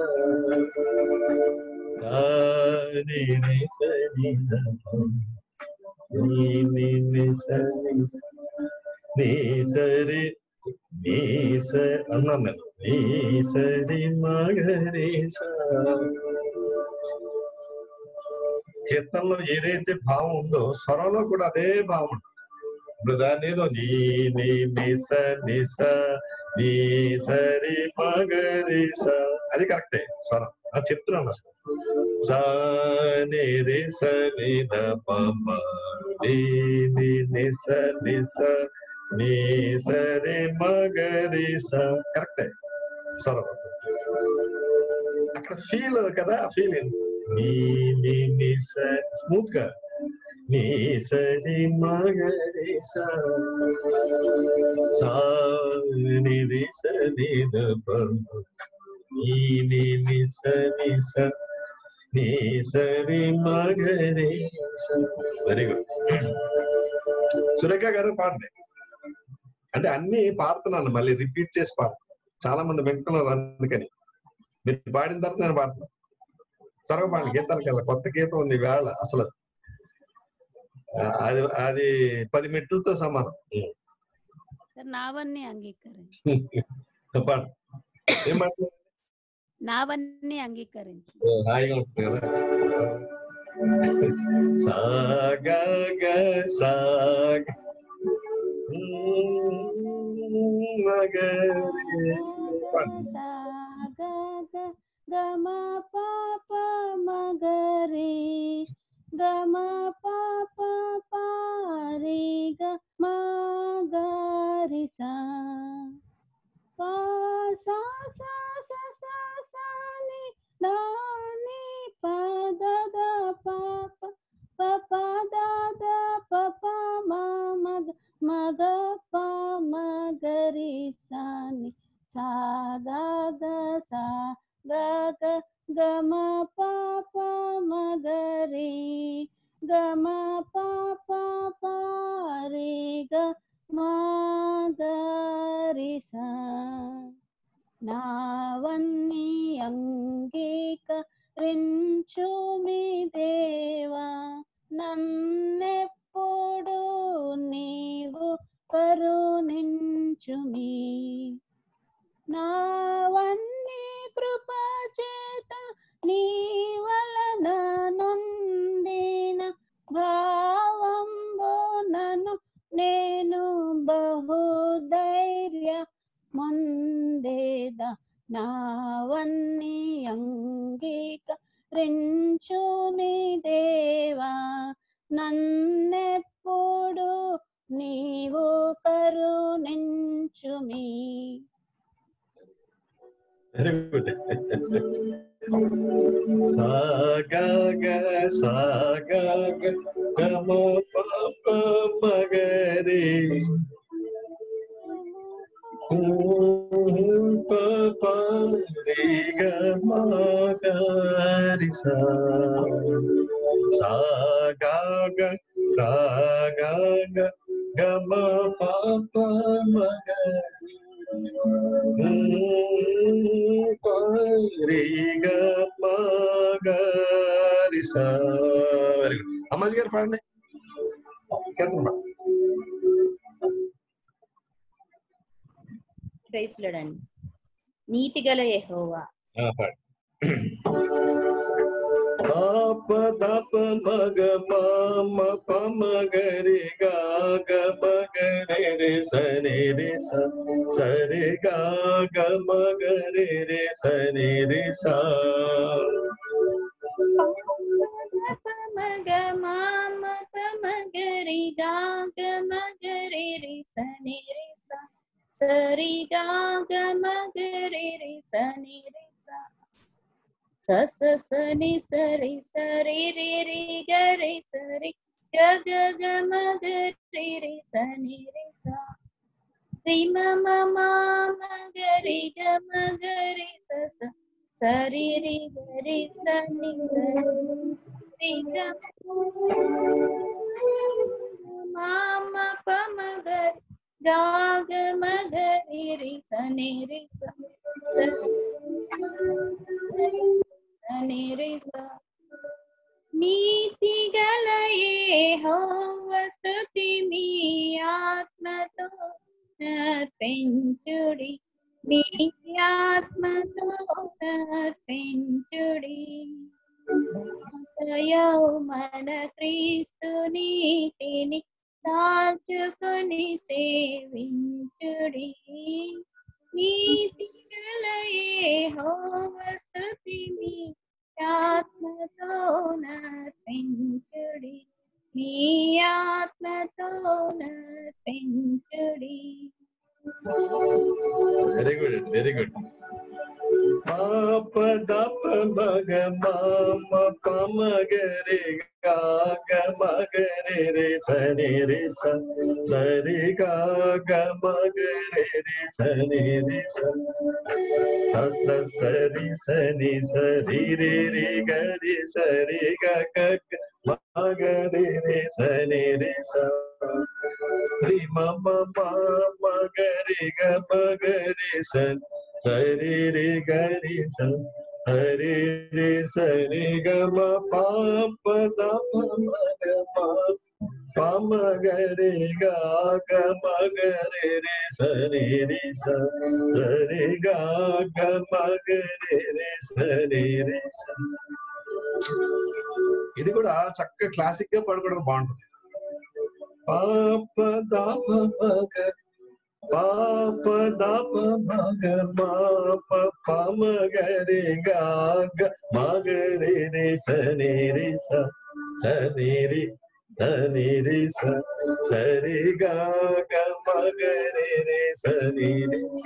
సరి నీ నీ నీ సరి నీ అన్నాను నేను నీ సరి మగరి కీర్తనలో ఏదైతే భావం ఉందో స్వరంలో కూడా అదే భావం ఉంటుంది. ఇప్పుడు దాని ఏదో నీ నీ నిస నిస నీ సరి మగరి స అది కరెక్టే స్వరం అది చెప్తున్నాను అసలు సా ని రి స ని ద ప ప నీ ని ని స ని స నీ సరి మగరి స కరెక్టే స్వరం అక్కడ ఫీల్ కదా ఫీలింగ్ నీ నీ నీ స్మూత్ గా నీ సరి మగరి సా సా ని రి స ని నీ స నీ సరి మగరి వెరీ గుడ్ సురేఖ గారు పాడండి. అంటే అన్ని పాడుతున్నాను మళ్ళీ రిపీట్ చేసి పాడుతున్నాను చాలా మంది వింటున్నారు అందుకని. మీరు పాడిన తర్వాత నేను పాడుతున్నాను త్వరగా పాడండి గీతాలకు వెళ్ళా కొత్త గీతం ఉంది వేళ అసలు. అది అది పది మెట్లతో సమానం ఉం. సార్ నావన్నీ అంగీకరించి పాడు ఏం పాడు నావన్నీ అంగీకరించి ఓ, హాయిగా ఉంటుంది కదా సాగ సాగ మగరి పాడు గమ పాప మగరి ಗ ಮ ಪ ಪ ಪ ರಿ ಗ ಮ ಗ ರಿ ಸಾ ಪಾ ಸಾ ಸಾ The sa ni sa మగరి రే సని రి స స స సరి సని సరి రి రి గరి సరి గ గ గ మగరి రే సని రి స రి మమ మ గరి గ మగరి స సరి రి గరి స హరి రి సరి గ మ పాప ద మగ మ పమ గరి గ గ మగరి రి సరి రి స సరి గ గ మగరి రి సరి రి స ఇది కూడా చక్కగా క్లాసిక్ గా పడుకోవడం బాగుంటుంది పాప దాప మగ పాప దాప మగ మాప పమ గరి గాగ మగరి రి సని రి స సని రి సని రి స సరి గాగ మగరి రి సని రి స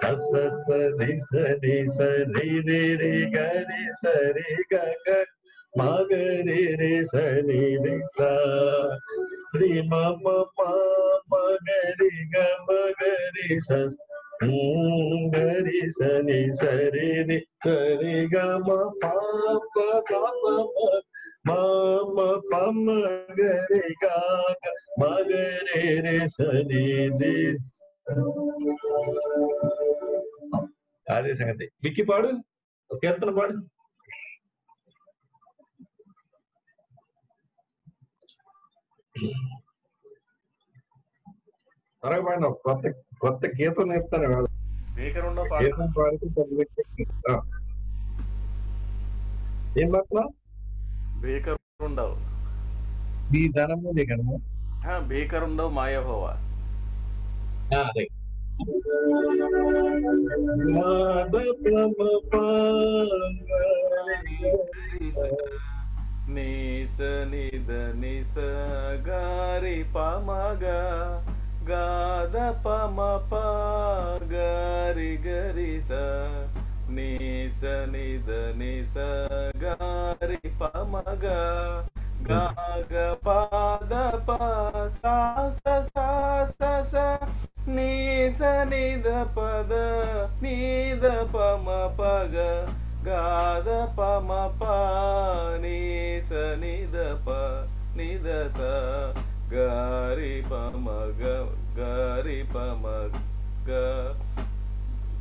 స స స రి స రి స రి రి రి గరి సరి గ గ మగరి రి సని రి స రి మ మ ప మగరి గ మగరి స గరి సని సరి రి సరి గ మ ప ప ద ప మ మ ప మగరి గ గ మగరి రి సని రి అదే సంగతి విక్కి పాడు ఒక కీర్తన పాడు త్వరగా పాడిన కొత్త కొత్త గీతం నేర్పుతాను ఇవాళ. బేకర్ ఉండో గీతం పాడితే చదివించే- ఆ. ఏం పాడుతున్నా బేకర్ ఉండవు నీ ధనము నీ ఘనము బేకర్ ఉండవు మాయహోవా అదే. నాద నిస నిద నిస గారి పమగ గాద పమ ప గారి గరి స ನೀಸ ನಿದ ನಿಸ ಗಾರಿ ಪಮಗ ಗಾಗ ಪಾದ ಪ ಸಾಸ ಸಾಸ ಸ ನೀಸ ನಿದ ಪದ ನೀದ ಪಮ ಪಗ ಗಾದ ಪಮ ಪ ನೀಸ ನಿದ ಪ ನಿದ ಸ ಗಾರಿ ಪಮ ಗ ಗಾರಿ ಪಮ ಗ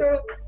Yeah.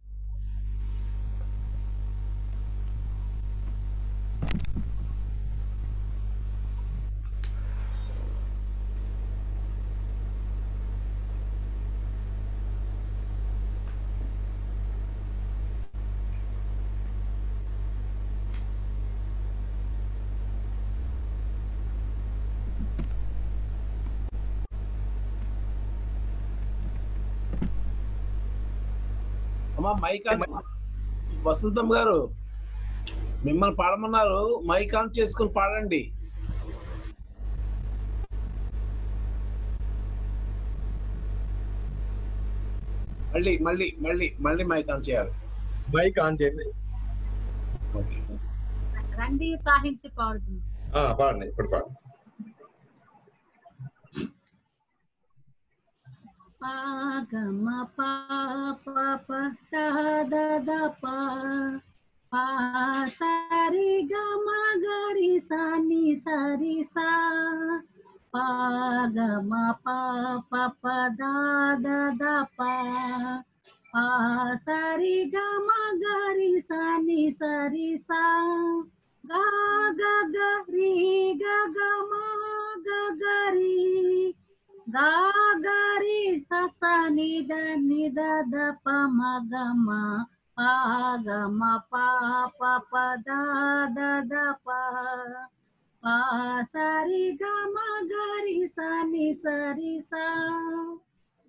అమ్మా మైక్ ఆన్. వసంతం గారు మిమ్మల్ని పాడమన్నారు. మైక్ ఆన్ చేసుకుని పాడండి. మళ్ళీ మళ్ళీ మళ్ళీ మళ్ళీ మైక్ ఆన్ చేయాలి. మైక్ ఆన్ చేయండి. రండి సాహించి పాడుతుంది. ఆ, పాడండి ఇప్పుడు పాడండి. పాగమ పాప పద పా పా సరి గమ గరి సని సరి సా పాగమ పాప పద పా పా సరి గమ గరి సని సరి సా గా గ గ రి గ గ మా గ గ రి గా సస నిద నిద ని ద ని ద ద ప పా ప సరి ద ద పా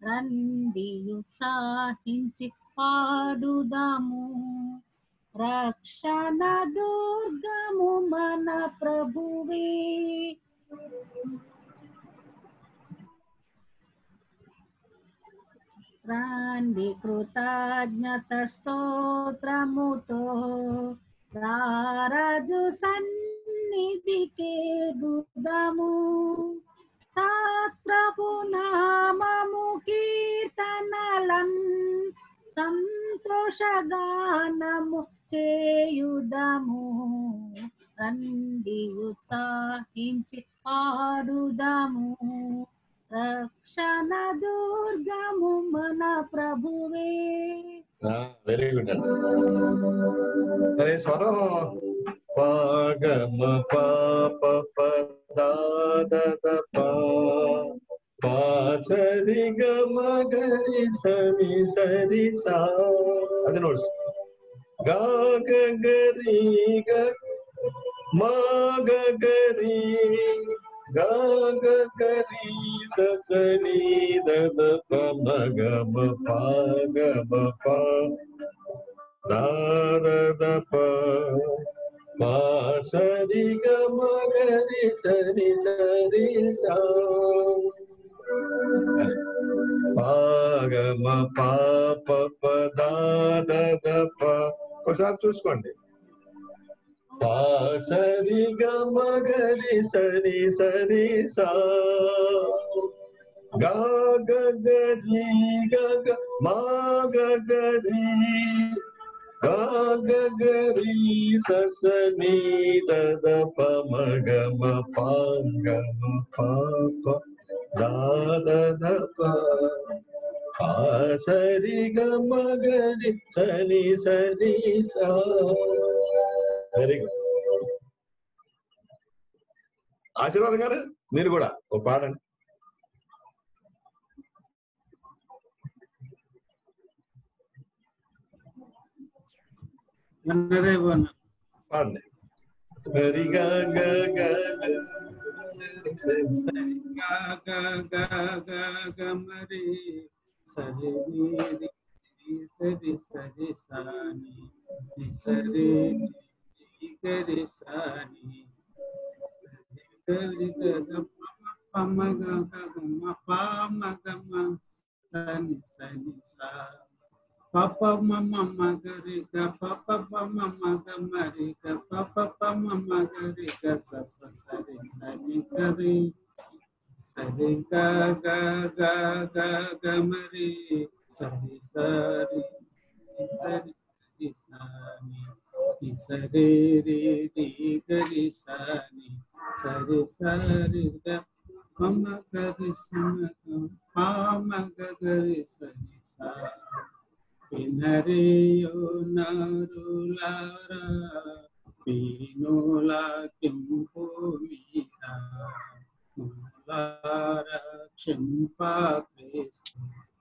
రండి ఉత్సాహించి పాడుదాము రక్షణ దుర్గము మన ప్రభువే రండి కృతజ్ఞత స్తోత్రముతో రారజు సన్నిధికే గుదము సత్ప్రభు నామము కీర్తనలన్ సంతోషగానము చేయుదము రండి ఉత్సాహించి ఆడుదము రక్షణ దుర్గము మన ప్రభువే వెరీ గుడ్ అండి సరే స్వరం పాగమ పాప పదాద పా పా సరి గమ గరి సరి సరి సా అది నోట్స్ గా గ గరి గ మా గ గరి ಗ ಗ ಗರಿ ಸ ಸ ನಿ ದ ದ ಪ ಮ ಗ ಮ ಪ ಗ ಮ ಪ ದ ದ ದ ಪ ಪ ಸ ರಿ ಗ ಮ ಗ ರಿ ಸ ರಿ ಸ ri sa pa ga ma pa pa pa da da da pa ఒకసారి చూసుకోండి பா சரி கமகரி சரி சரி சா गा गगरी गग मा गगरी गा गगरी ससनी दद पमगम पांगम पाप दाद धपा सरी गमगरी सनी सरी सा వెరీ గుడ్ ఆశీర్వాదం గారు మీరు కూడా ఒక పాడండి పాడండి గరిగా సరి సరి సరి సరి kari sani kari ga pa ma ga sani sani sa papa mama magare papa mama magamare ga papa mama magare ga sa sa sa re sa ni ga re sa re ga ga ga ga ga mare sa re sa re sa re sa ni नि रे रे दी गरि सा sir स रे सा रे ग मम गरि सुम गम पा म ग यो न पीनो ला किं पो मी रा पा कृष्ण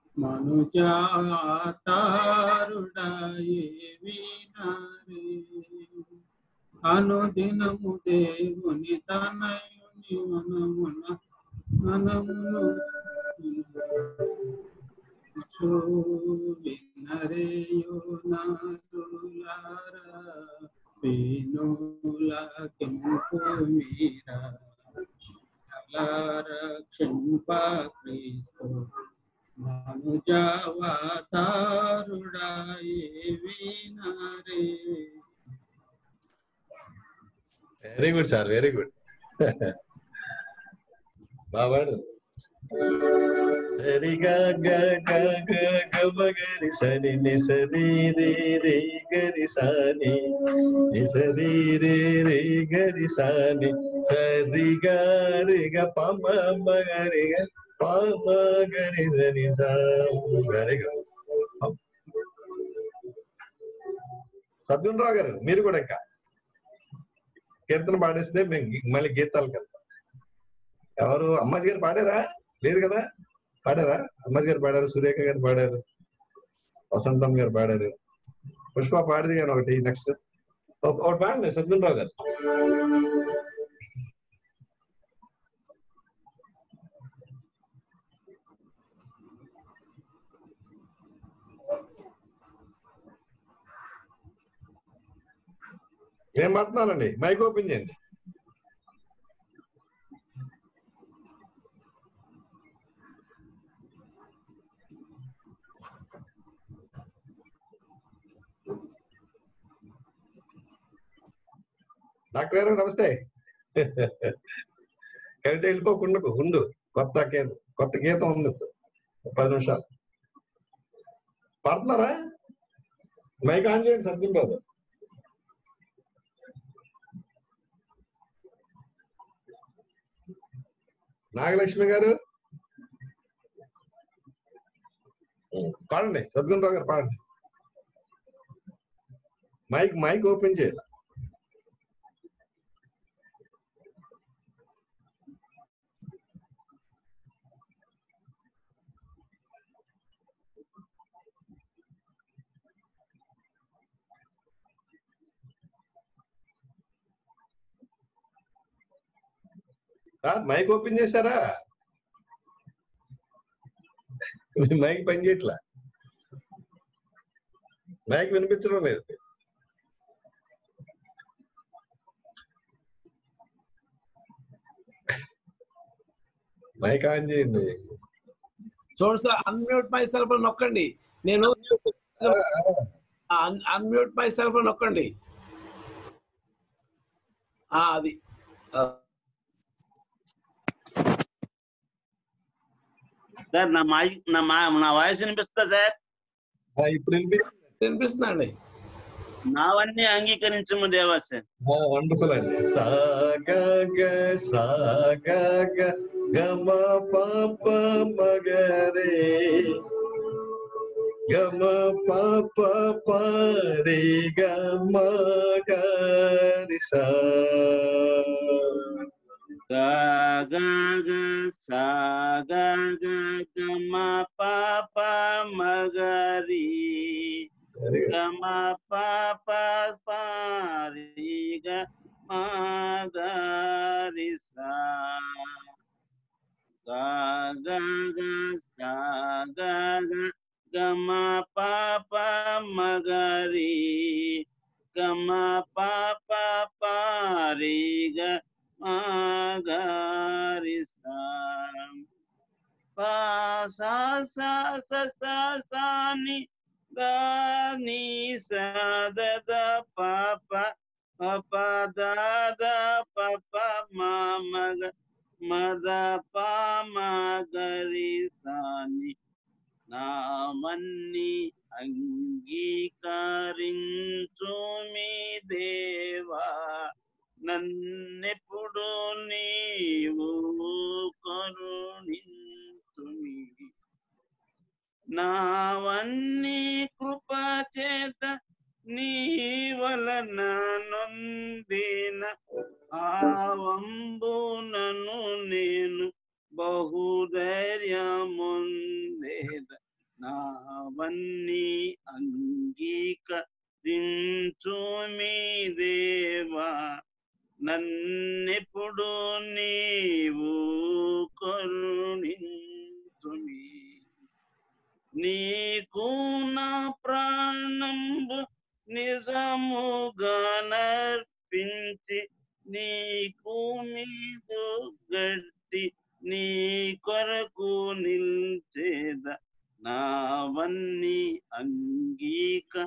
మనుజాతారుడాయే వీనారే అనుదినము దేవుని తనయుని మనమున మనమును వినరేయో నారులారా వేణులా కెంపు మీరా రక్షింప క్రీస్తు மனுஜாவதாருடாய் வீணாரே. Very good sir very good பாபாடு சரி க க க க க மகரி சரி நி சரி ரே ரே கரி சானி நி சரி ரே ரே கரி சானி சரி க ரி మ గరి రావు గారు మీరు కూడా ఇంకా కీర్తన పాడేస్తే మేము మళ్ళీ గీతాలు వెళ్తాం ఎవరు? అమ్మాజీ గారు పాడారా? లేరు కదా? పాడారా? అమ్మాజీ గారు పాడారు సురేఖ గారు పాడారు వసంతం గారు పాడారు. పుష్ప పాడింది కానీ ఒకటి నెక్స్ట్. ఒకటి పాడండి సద్గుణరావు రావు గారు. ఏం మాట్లాడాలండి మైక్ ఓపెన్ చేయండి. డాక్టర్ గారు నమస్తే. కవిత వెళ్ళిపోకుండా ఉండు. కొత్త గీతం కొత్త గీతం ఉంది పది నిమిషాలు. పడుతున్నారా? మైక్ ఆన్ చేయండి సర్దింపు నాగలక్ష్మి గారు? పాడండి సద్గుణరావు గారు పాడండి. మైక్ మైక్ ఓపెన్ చేయాలి? సార్ మైక్ ఓపెన్ చేశారా? మైక్ పని చేయట్లా? మైక్ వినిపించడం లేదు. మైక్ ఆన్ చేయండి. చూడండి సార్ అన్మ్యూట్ మై సెల్ఫ్ నొక్కండి. నేను అన్మ్యూట్ మై సెల్ఫ్ నొక్కండి. ఆ, అది సార్ నా మా నా మా నా వాయిస్ వినిపిస్తుందా సార్ ఇప్పుడు వినిపిస్తుందండి నావన్నీ అంగీకరించము దేవా సార్ వండర్ఫుల్ అండి సాగ సాగ గమ పాప మగరే గమ పాప పరి గమ గరి సా గా Sa ga ga ga ma pa pa ma ga ri. Ga ma pa pa pa ri ga ma ga. Ga ga ga ga ga ga ma pa pa ma ga ma pa pa pa ga ma పా సా సా స సా సా ని దా ని saw the the ప ప ప the the ప ప మా మ గ మ ద ప మ గ రి సా ని నామన్ని అంగీకరించు మీ దేవా. నన్నెప్పుడు నీవు కరుణించుమి నావన్నీ కృప చేత నీ వలన నొందిన ఆవంబునను నేను బహుధైర్యముందేద. నావన్నీ అంగీకరించు మీ దేవా నన్నెప్పుడు నీవు కరుణించుమి నీకు నా ప్రాణంబు నిజముగా నర్పించి నీకు మీదు గట్టి నీ కొరకు నిల్చేద నావన్నీ అంగీకరించు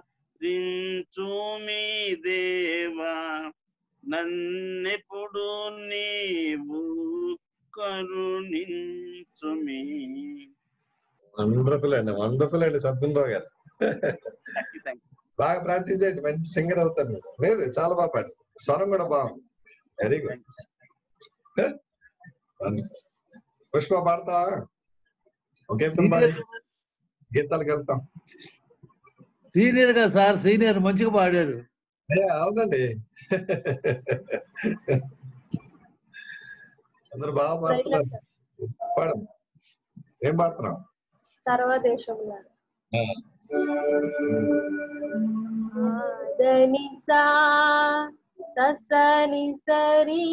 మీ దేవా. నన్నెప్పుడు నీవు కరుణించుమి. వండర్ఫుల్ అండి వండర్ఫుల్ అండి సద్గుణరావు గారు. బాగా ప్రాక్టీస్ చేయండి మంచి సింగర్ అవుతారు మీరు. లేదు చాలా బాగా పాడు స్వరం కూడా బాగుంది. వెరీ గుడ్ పుష్ప పాడతా ఒకే పాడి. గీతాలకు వెళ్తాం. సీనియర్గా సార్ సీనియర్ మంచిగా పాడారు. ఏ, అవునండి. అందరు బాగా పాడుతున్నారు పాడమ్మా ఏం పాడుతున్నావు సర్వదేశంలో దని సా ససని సరి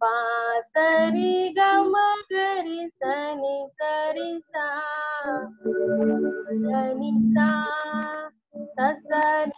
పాసరి గమ గరి సని సరి సా దని సా ససని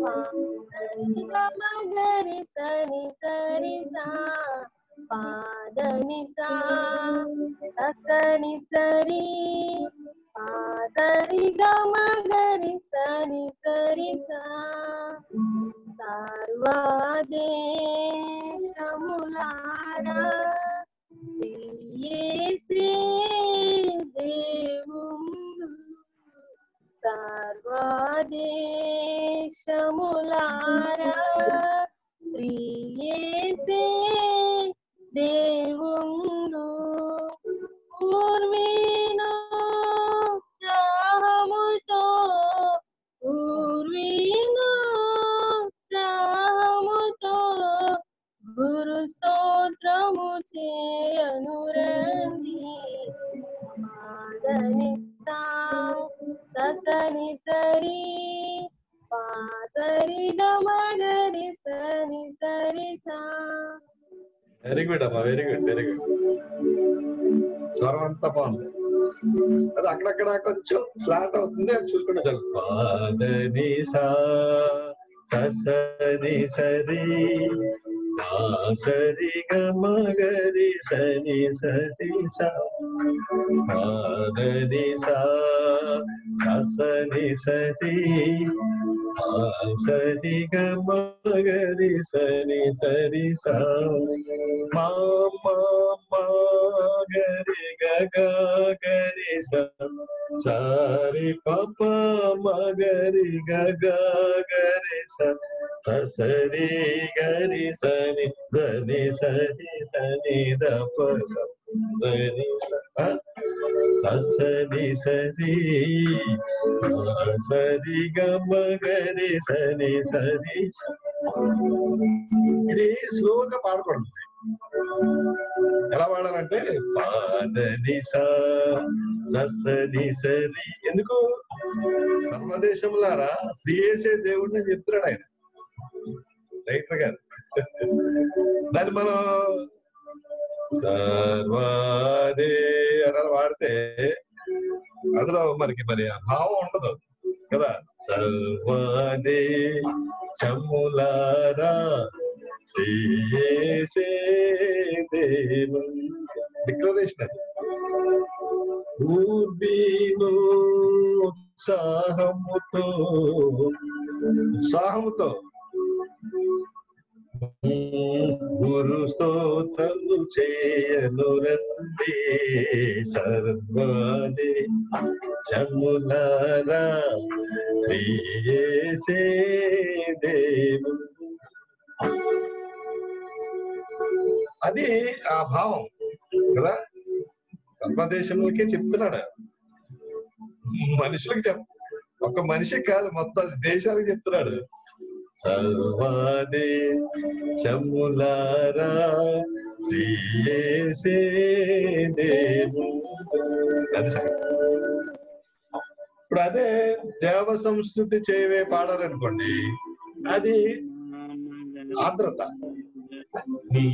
సా ససని సరి పాసరి గ మగరి సని సరి సా పాదని సా సని సరి అక్కడక్కడ కొంచెం ఫ్లాట్ అవుతుంది అది చూసుకుంటే చాలు పాదని సా ససని సరి ना सरी ग मगरी सरी सरी सा मादरी सा सा ग मगरी सरी सरी सा मा मा मा गरी ग ग गरी सा, सारी मगरी ग ग गरी गरी सा దని సరి సని ద ప స దని స సరి సరి సరి గమ గరి సని సరి ఇది స్లోగా పాడకూడదు ఎలా పాడాలంటే పాదని సని సరి ఎందుకు? సర్వదేశంలారా శ్రీయేసే దేవుడిని చెప్తున్నాడు ఆయన రైటర్ గారు దాన్ని మనం సర్వాదే అని వాడితే అందులో మనకి మరి భావం ఉండదు కదా? సర్వాదే చమ్ములారా డిక్లరేషన్ అది. ఊర్బీను ఉత్సాహముతో ఉత్సాహముతో గురు స్తోత్రము చేయను రండి సర్వాది చములారా శ్రీయేసే దేవు. అది ఆ భావం కదా? సర్వదేశములకే చెప్తున్నాడు. మనుషులకు చెప్ ఒక మనిషికి కాదు మొత్తం దేశాలకు చెప్తున్నాడు. సర్వాదే చములారా శ్రీయేసే దేవు. అది ఇప్పుడు అదే దేవ సంస్కృతి చేయవే పాడారనుకోండి అది ఆర్ద్రత. నీ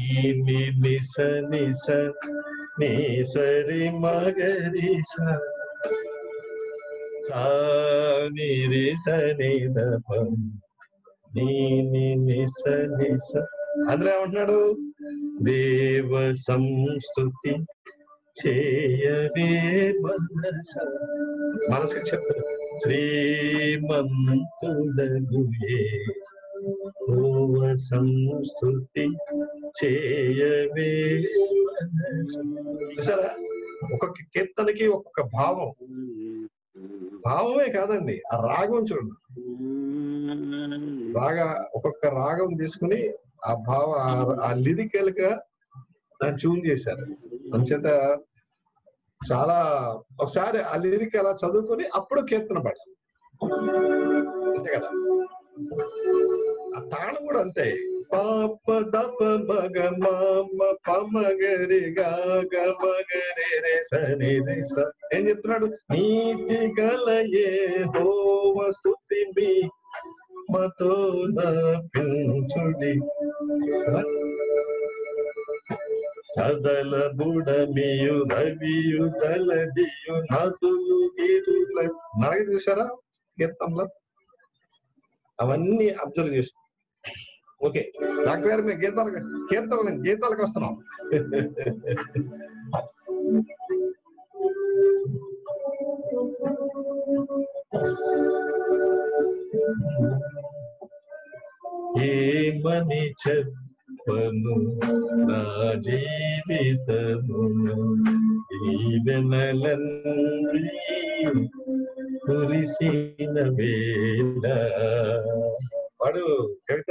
ని నిస నిస నీ సరి మగరి స. సా ని రి స ని నిస నిస అందులో ఏమంటున్నాడు? దేవ సంస్థుతి చేయవే మనస. మనసుకి చెప్తాడు. శ్రీమంతుడగుయే. ఓవ సంస్థుతి చేయవే చూసారా? ఒక్కొక్క కీర్తనకి ఒక్కొక్క భావం. భావమే కాదండి. ఆ రాగం చూడండి. రాగ ఒక్కొక్క రాగం తీసుకుని ఆ భావ ఆ- లిరికల్గా దాన్ని ట్యూన్ చేశారు. అంచేత చాలా ఒకసారి ఆ లిరిక్ అలా చదువుకొని అప్పుడు కీర్తన పాడాలి అంతే కదా? ఆ తాళం కూడా అంతే. పాప దప మగ మామ పమగరి గాగ మగరి రే సని రి ఏం చెప్తున్నాడు? నీతి గలయే హోవ స్తుతి మీ ఆత్మతో నపించుడి చదల బుడమియు రవియు జలదియు నదులు గిరుల నరగ చూసారా కీర్తనలో. అవన్నీ అబ్జర్వ్ చేస్తాం. ఓకే. డాక్టర్ గారు మేము గీతాలకు కీర్తన గీతాలకు వస్తున్నాం. ఏమని చెప్పను నా జీవితమును దీవెనలన్నీ కురిసిన వేళ వాడు కవిత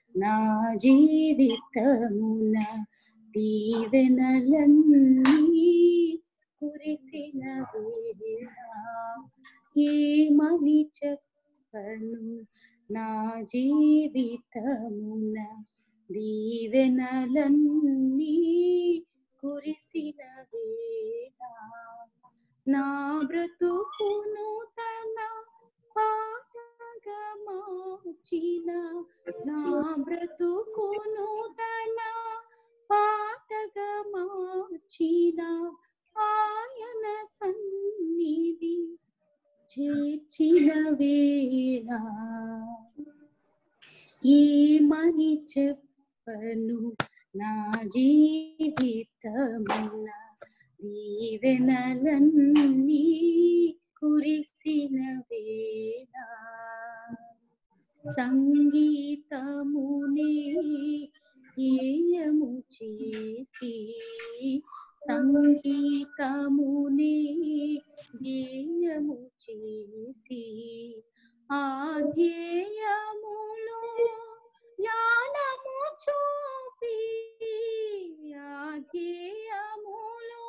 నా జీవితమున దీవెనలన్నీ కురిసిన ఏమని చెప్పను? నా జీవితమున దీవెనలన్నీ కురిసిన వేళ నా బ్రతుకును తన పాటగా నా బ్రతుకును తన పాటగా మార్చిన ఆయన సన్నిధి చేర్చిన వేళ. ఏమని చెప్పను నా జీవితమున దీవెనలన్నీ కురిసిన వేళ. సంగీతముని గేయము చేసి సంగీతముని గేయము చేసి ఆ ధ్యేయములో జ్ఞానము చూపి ఆ ధ్యేయములో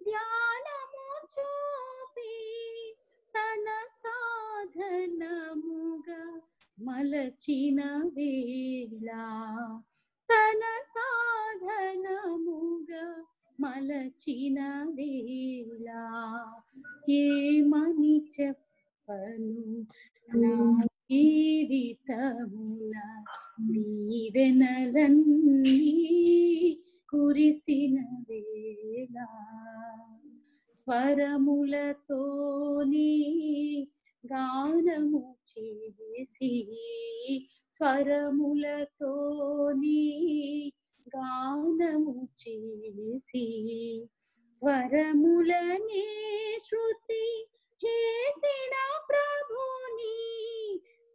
ధ్యానము చూపి తన సాధనముగా మలచిన వేళ తన సాధనముగా మలచిన వేళ. ఏమని చెప్పను? నా జీవితమున దీవెనలన్నీ కురిసిన వేళ. స్వరములతోని గానము చేసి స్వరములతోని గానము చేసి స్వరములనే శృతి చేసిన ప్రభుని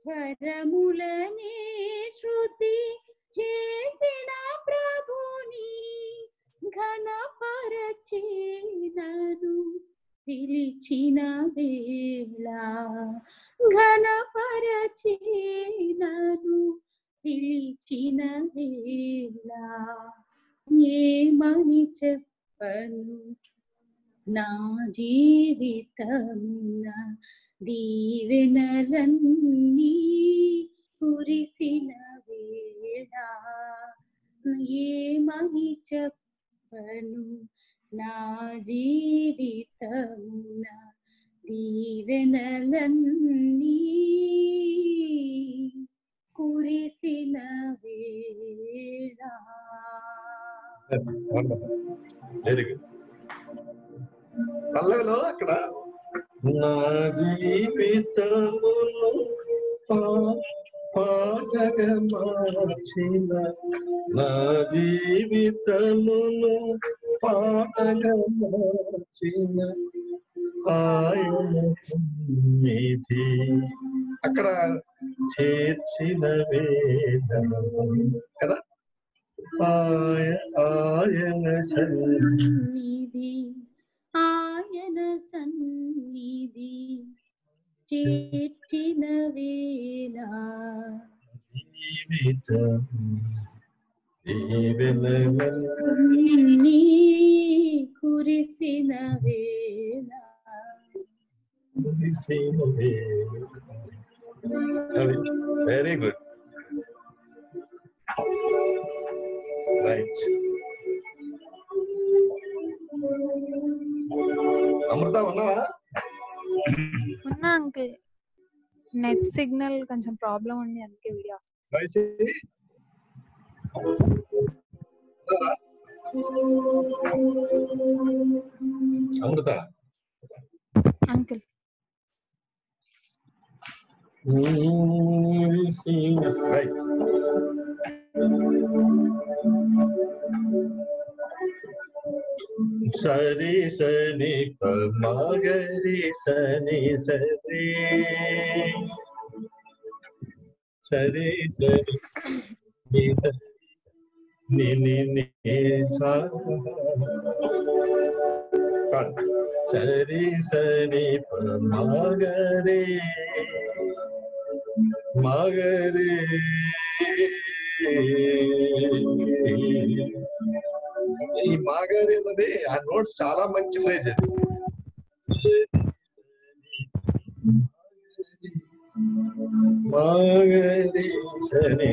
స్వరములనే శృతి చేసిన ప్రభుని ఘనపరచేనను పిలిచిన వేళ ఘనపరచేనను పిలిచిన వేళ ఏమని చెప్పను? నా జీవితమున దీవెనలన్నీ కురిసిన వేళ ఏమని చెప్పను? నా జీవితమున దీవెనలన్నీ కురిసిన వేళ. పల్లవిలో అక్కడ నా జీవితమును పాటగా మార్చిన నా జీవితమును పాటగా మార్చిన ఆయన నిధి అక్కడ చేర్చిన వేదము కదా? ఆయ ఆయన సన్నిధి. ఆయన సన్నిధి. චිට්ටින වේලා. ජීවිතම් ඒවෙලම කුරිසින වේලා. කුරිසින වේලා. very good. Right. අමෘතා වන්නවා ఉన్నా అంకుల్. నెట్ సిగ్నల్ కొంచెం ప్రాబ్లం ఉంది అందుకే వీడియో అమృత? అంకుల్. రైట్ सरी सनी पगरी सनी सरी सरी सरी नि नि नि, सा। सरी सनी पगरे मगरे। ఈ మాగారి అన్నది ఆ నోట్స్ చాలా మంచి ఫ్రేజ్ అది మాగరి సని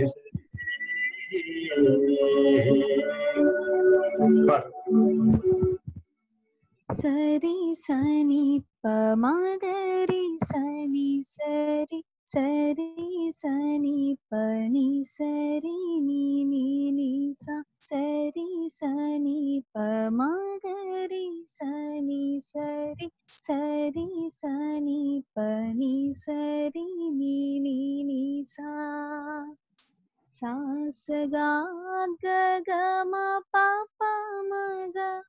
సరి సని పమగరి సని సరి सरी सनी पनी सरी नी नी नी सा। सरी सनी प मगरी सनी सरी। सरी सनी पनी सरी नी नी नी सा। सास गा ग म पाप म ग।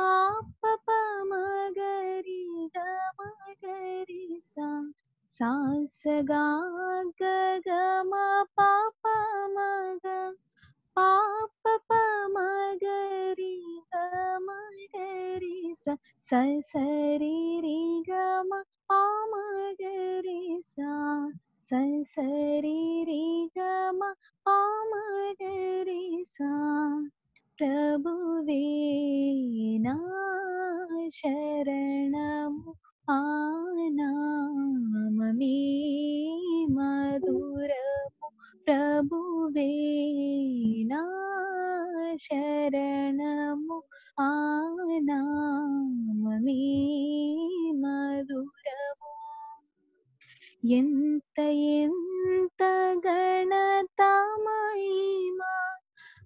पाप प म ग म सा। सास गा ग म पाप म ग, पाप प म ग री ग म ग री स स स री री ग म पा म ग री सा, स स री री ग म पा म ग री सा। प्रभुवे ना शरणमु ఆనామమే మధురము ప్రభువే నా శరణము ఆనామమే మధురము ఎంత ఎంత గణత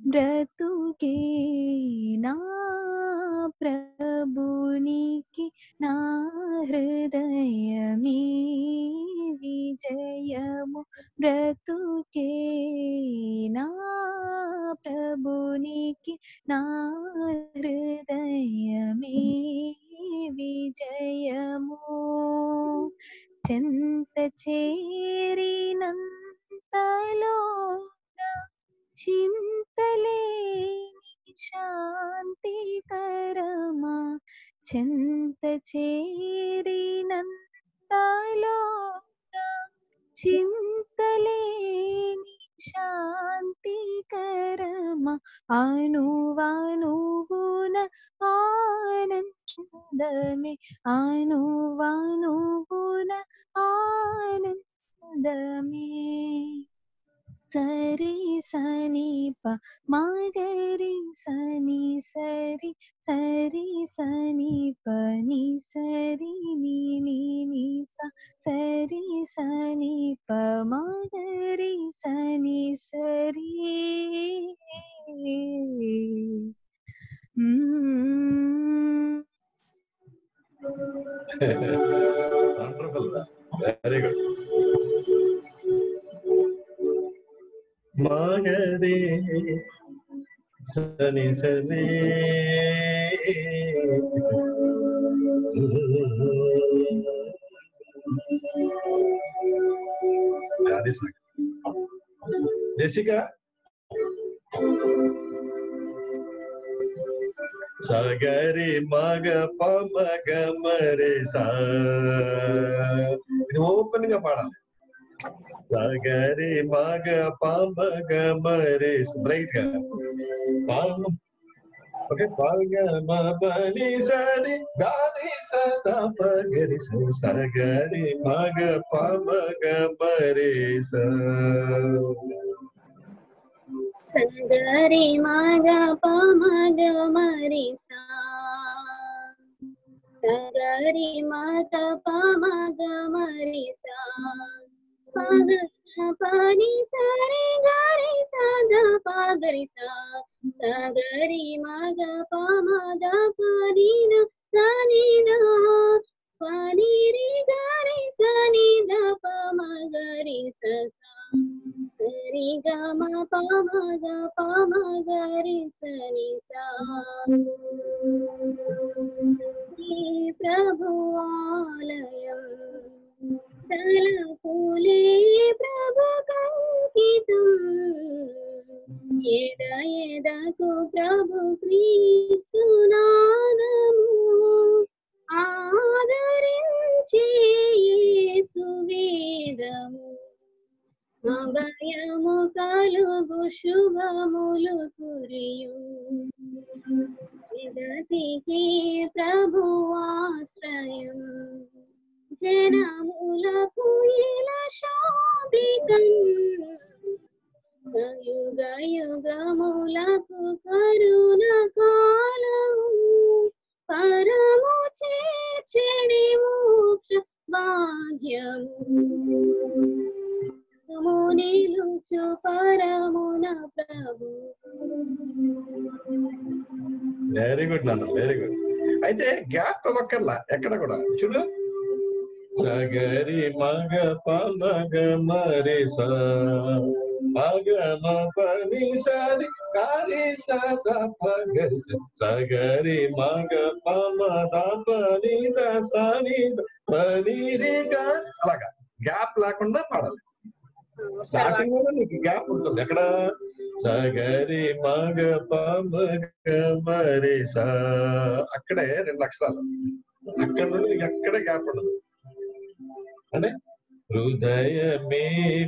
బ్రతుకే నా ప్రభునికి నా హృదయమే విజయము. బ్రతుకే నా ప్రభునికి నా హృదయమే విజయము. చెంత చేరినంతలో చింతలేని శాంతికరమా చెంత చేరినంతలోన చింతలేని శాంతికరమా అనువనువున ఆనందమే అనువనువున ఆనందమే சரி சனி ப மகரி சனி சரி சரி சனி ப நீ சரி நீ நீ நீ சா சரி சனி ப மகரி சனி சரி. Very good Desika Sagari maga pamaga maresa Ini mau opening apa? Ini సగరి మగ పమగ మరే బ్రైట్ గా పామ ఓకే పాగ మని సరి గాని సదా పగరి స సగరి మగ పమగ మరే సా సగరి మగ పమగ మరి సా సగరి మగ పమగ మరి సా pani sare gare sa da pa gare sa sa gare ma da pa ma da pa ni da sa ni da pa ni re gare sa ni da pa ma gare sa sa gare ga ma pa ma da pa ma gare sa ni sa प्रभु आलयम् తలపులే ప్రభు కంకితం. ఎద ఎదకు ప్రభు క్రీస్తు నాదము ఆదరించే యేసు అభయము కలుగు శుభములు కురియు. ప్రభు ఆశ్రయం. జనములకు ఇలా శోభితం యుగ యుగములకు కరుణ కాలము పరము చేర్చడి మోక్ష భాగ్యము నిలుచు పరమున ప్రభు వెరీ గుడ్ నాన్న వెరీ గుడ్ అయితే గ్యాప్ ఇవ్వక్కర్లా ఎక్కడ కూడా చూడు సగరి మగ పమగ మరి సా మగ మ పని సరి కారి సద పగరి స. సగరి మగ పమ ద పని ద సని ద పని రి గ అలాగా గ్యాప్ లేకుండా పాడాలి స్టార్టింగ్ లో నీకు గ్యాప్ ఉంటుంది ఎక్కడ సగరి మగ పమగ మరి సా అక్కడే రెండు అక్షరాలు అక్కడ నుండి నీకు ఎక్కడ గ్యాప్ ఉండదు అంటే హృదయమే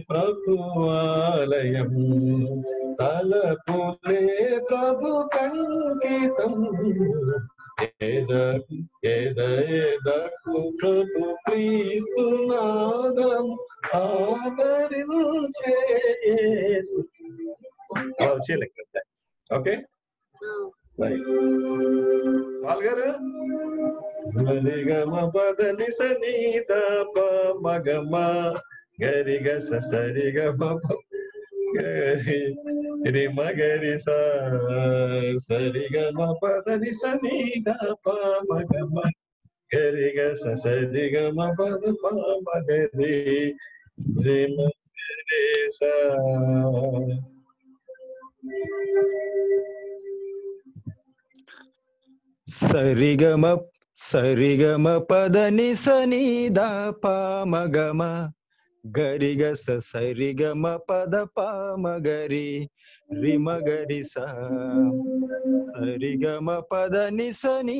ప్రభువాలయం తలపులే ప్రభు కంకితం ఏదకు ఏద ఏదకు ప్రభు క్రీస్తు నాదం ఆదరించే యేసు. అలా వచ్చేయలేక ఓకే పాల్ గారు మరిగమ పదని సనీత ప మగమ గరిగ సరిగమ గరి రి మగరి స సరిగమ పదని సనీత ప మగమ గరిగ సరిగమ పద ప మగరి రి మగరి స సరిగమ సరిగమ పదని సని ద మగమ గరిగ స సరిగమ పద మగరి రిమగరి స సరిగమ పదని సని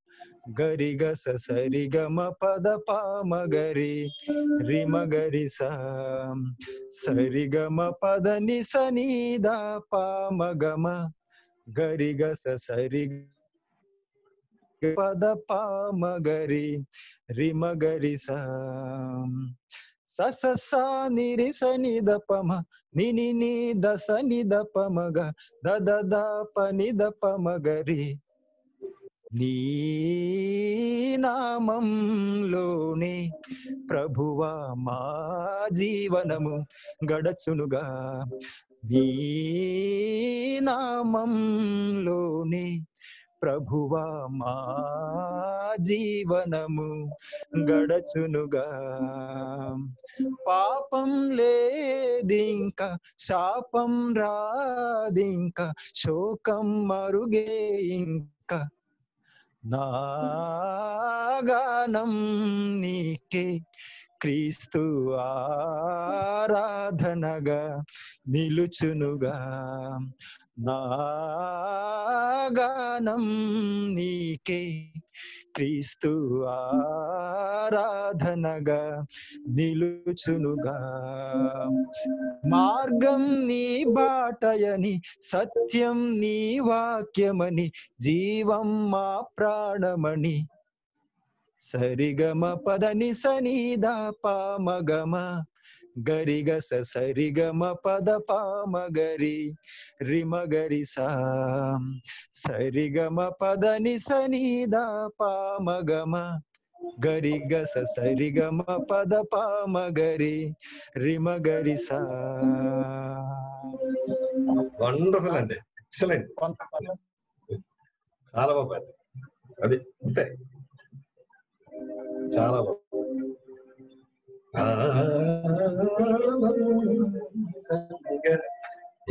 गरी ग स सरी ग म पद प म गरी रि। म गरी स। सरी ग म पद नि स नि द प म ग म। गरी ग स सरी पद प म गरी रि। म गरी स। स स स नि रि स नि द प म। नि नि नि द स नि द प म ग। द द द प नि द प म गरी నీ నామంలోనే ప్రభువా మా జీవనము గడచునుగా. నీ నామంలోనే ప్రభువా మా జీవనము గడచునుగా. పాపం లేదింక శాపం రాదింక శోకం మరుగే ఇంక నాగానం నీకే క్రీస్తు ఆరాధనగా నిలుచునుగా. నాగానం నీకే క్రీస్తు ఆరాధనగా నిలుచునుగా. మార్గం నీ బాటయని సత్యం నీ వాక్యమని జీవం మా ప్రాణమని సరిగమ పదని సనీద పామగమ. గరిగ స సరిగమ పద పామగరి. రిమగరి సా. సరిగమ పదని సనీద పామగమ. గరిగ స సరిగమ పద పామగరి. రిమగరి సా. వండర్ఫుల్ అండి. ఎక్సలెంట్. చాలా బాగా పాడారు. అది అంతే. చాలా బాగుంది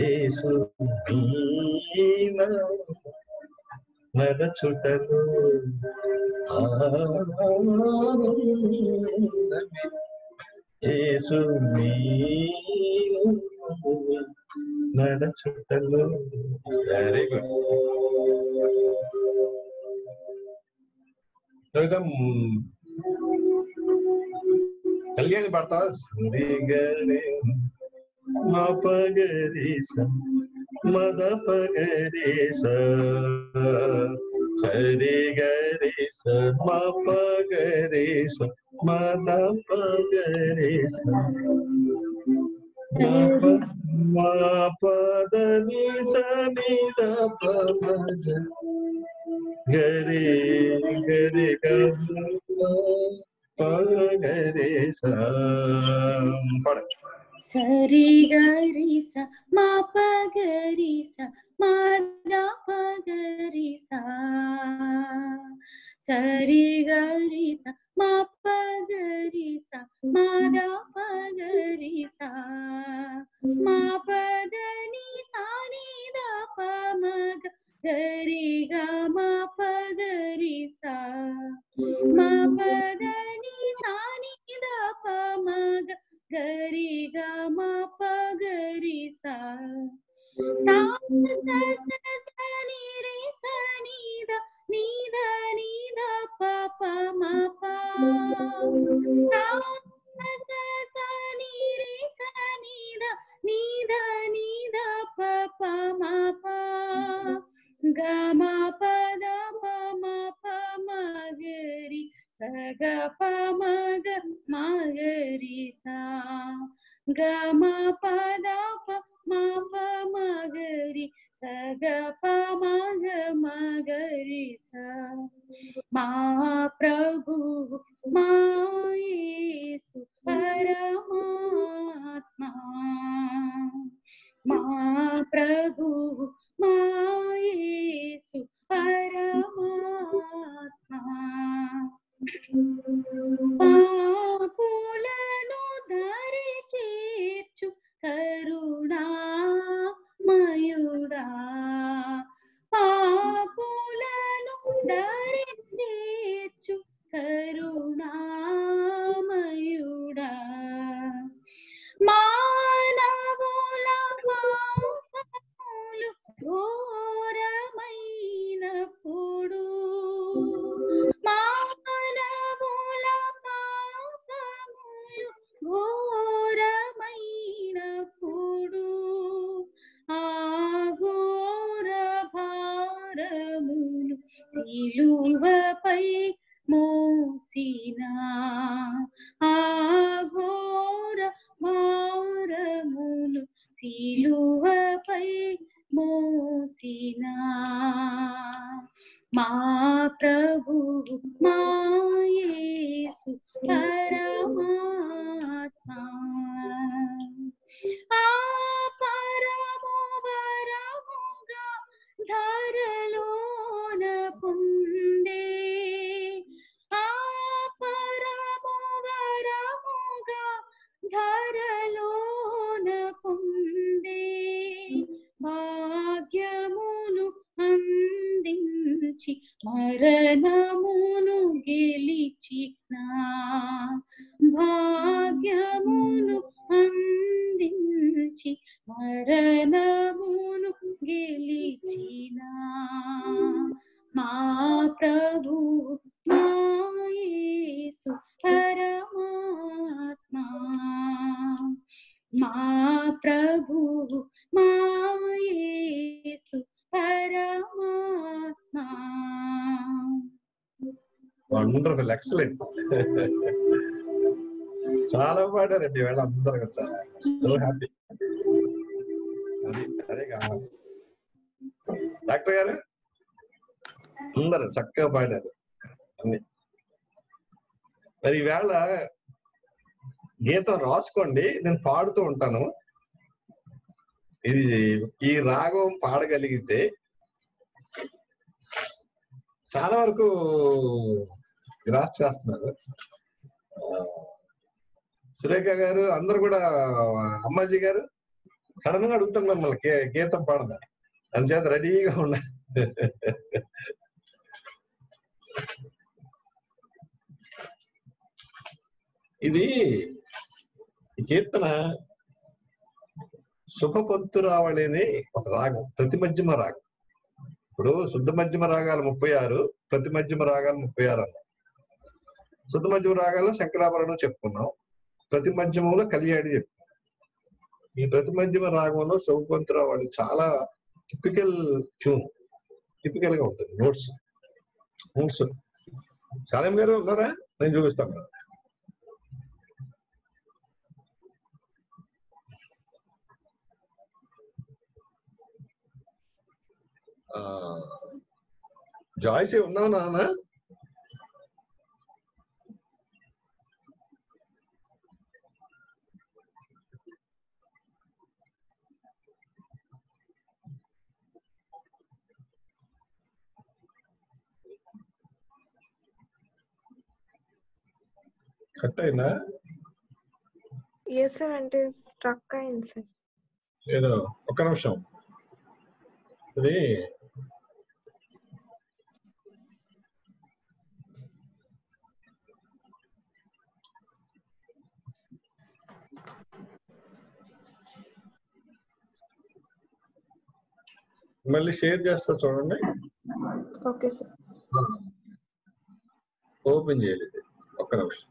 యేసు నీన నడచుటలో ఆనందమే. నడచుటలో వెరీ గుడ్ चल गया वार्ता मपगरी स मद पगरी स सरे गरे स मद पगरे स पद नि स नि पद गरे गरे गरे रे सा गरी सा मा पगरी सा மதா பகரி சா சரி கரி சா மா பகரி சா மதா பகரி சா மா பதனி சானி த பமக கரி க மா பகரி சா மா பதனி சானி த பமக கரி க மா பகரி சா Sound says any reason neither, neither, neither, papa, mapa. Sound says any reason neither, neither, neither, papa, mapa. Gama pada pama pama giri. ग प मग मगरी सा ग म प द प म प म ग स ग प मग मगरी सा मा प्रभु मा येसु परमात्मा। मा प्रभु मा येसु परमात्मा। ప మ గరి స గ పాపులను దరి చేర్చు కరుణామయుడా పాపులను దరి చేర్చు కరుణామయుడా మానవుల పాపములు ఘోరమైనప్పుడు మా ఘోరమైనప్పుడు ఆ ఘోర భారములు సిలువపై మోసిన. ఆ ఘోర భారములు సిలువపై మోసిన. మా ప్రభు మా ఎక్సలెంట్ చాలా పాడారండి వేళ అందరూ సో హ్యాపీ అది అదే కావాలి డాక్టర్ గారు? అందరు చక్కగా పాడారు. అన్ని. మరి ఈవేళ గీతం రాసుకోండి నేను పాడుతూ ఉంటాను. ఇది ఈ రాగం పాడగలిగితే చాలా వరకు గ్రాస్ చేస్తున్నారు. సురేఖ గారు అందరు కూడా అమ్మాజీ గారు సడన్గా అడుగుతాం మిమ్మల్ని గీతం పాడదా? అందుచేత రెడీగా ఉన్నా ఇది కీర్తన శుభపంతురావళి అని ఒక రాగం ప్రతి మధ్యమ రాగం. ఇప్పుడు శుద్ధ మధ్యమ రాగాలు ముప్పై ఆరు ప్రతి మధ్యమ రాగాలు ముప్పై ఆరు అన్న. శుద్ధ మధ్యమ రాగాల్లో శంకరాభరణం చెప్పుకున్నాం. ప్రతి మధ్యమంలో కళ్యాణి చెప్పుకున్నాం. ఈ ప్రతి మధ్యమ రాగంలో శుభపంతురావళి చాలా టిపికల్ ట్యూన్ టిపికల్గా ఉంటుంది. నోట్స్ నోట్స్ కాలం గారు ఉన్నారా? నేను చూపిస్తాను. జాయిస్ జాయ్సీ ఉన్నావు నాన్న? కట్ అయిందా? ఎస్ సార్ అంటే స్ట్రక్ అయింది సార్ ఏదో ఒక్క నిమిషం. ఇది మళ్ళీ షేర్ చేస్తా చూడండి. ఓకే సార్ ఓపెన్ చేయలేదు. ఒక్క నిమిషం.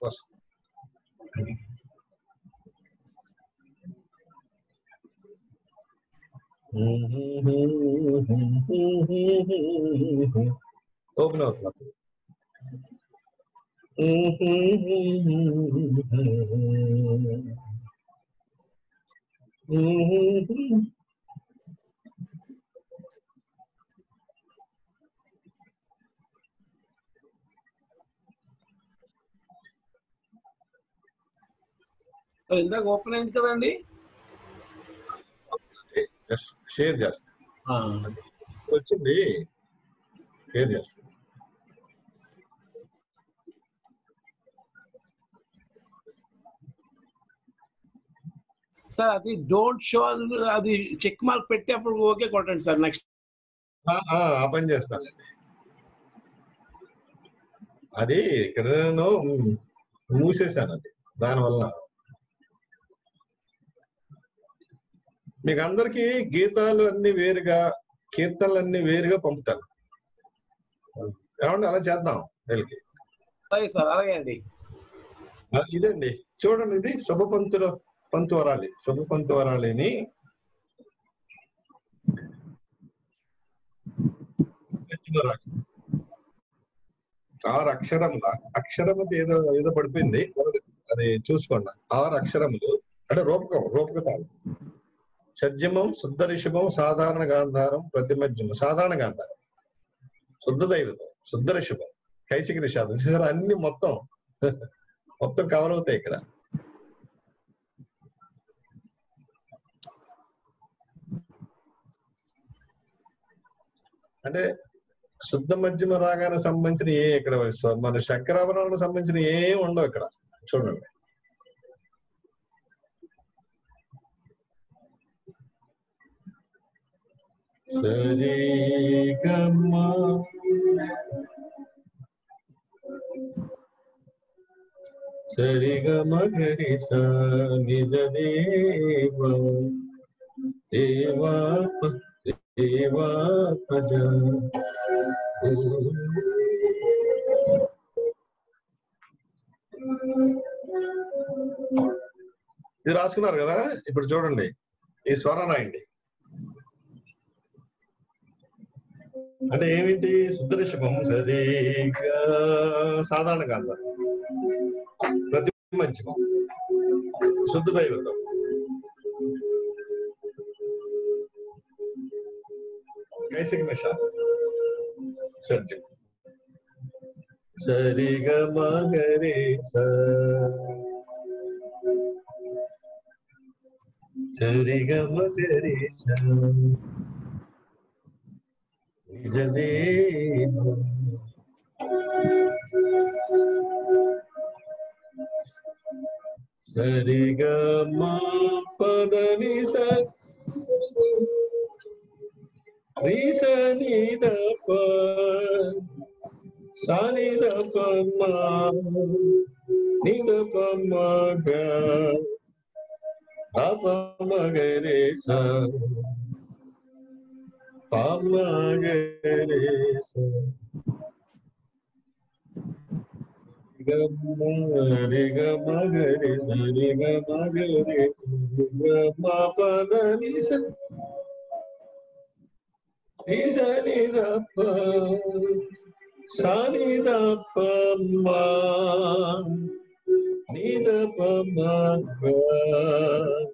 first. Open up. Mm-hmm. ఇందాక ఓపెన్ అయింది కదండి? షేర్ చేస్తా. వచ్చింది. షేర్ చేస్తా. సార్ అది డోంట్ షో అది చెక్ మార్క్ పెట్టి అప్పుడు ఓకే కొట్టండి సార్ నెక్స్ట్ ఆ, పని చేస్తానండి అది ఇక్కడ మూసేశాను అది. దానివల్ల మీకు అందరికి గీతాలు అన్ని వేరుగా కీర్తనలు అన్ని వేరుగా పంపుతాను. ఏమండి అలా చేద్దాం వీళ్ళకి. ఇదండి. చూడండి ఇది శుభ పంతుల పంతు వరాలి శుభ పంతు వరాలిని. ఆరు అక్షరముల. అక్షరము ఏదో ఏదో పడిపోయింది. అది చూసుకోండి. ఆరు అక్షరములు. అంటే రూపకం రూపక తాళం షడ్జమం శుద్ధ రిషభం సాధారణ గాంధారం ప్రతిమధ్యమం సాధారణ గాంధారం. శుద్ధ దైవతం శుద్ధ రిషభం కైసిక నిషాదం. చూసారా అన్ని మొత్తం. మొత్తం కవర్ అవుతాయి ఇక్కడ. అంటే శుద్ధ మధ్యమ రాగానికి సంబంధించిన ఏ ఇక్కడ మన శంకరాభరణాలకు సంబంధించిన ఏం ఉండవు ఇక్కడ. చూడండి. సరి గమ్మ గరి స నిజ దేవ దేవా దేవా ప్రజ. ఇది రాసుకున్నారు కదా? ఇప్పుడు చూడండి. ఈ స్వరం రాయండి. అంటే ఏమిటి? శుద్ధ సరిగా సాధారణ కాదు ప్రతి మంచిమం శుద్ధ దైవతం కైసిక మిష షడ్జం సరిగ మగరే సరిగ మగరే निजदेव सरिग पदनि सनि दप सनि दप निदप मग धप मगरे सा। re ga ma ga re sa re ga ma ga re sa re ga ma pa da ni sa ni sa ni da pa sa ni da pa ma ni da pa ma ga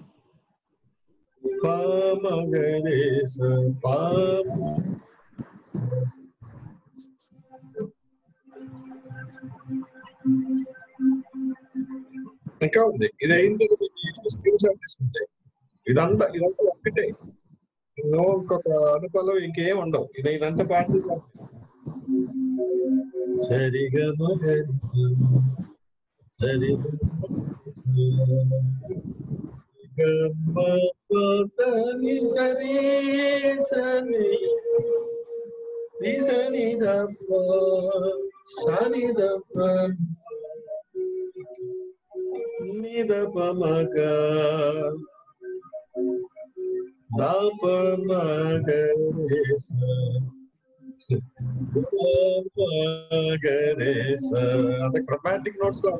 మ గ the ప మ గ రే స ప మ గ రే స నిజ దే రి గ మ గ రే స రి గ మ ni sani sani ni sani da pa sani da pa ni da pa ma ga da pa ma ga re sa da pa ga re sa the chromatic notes are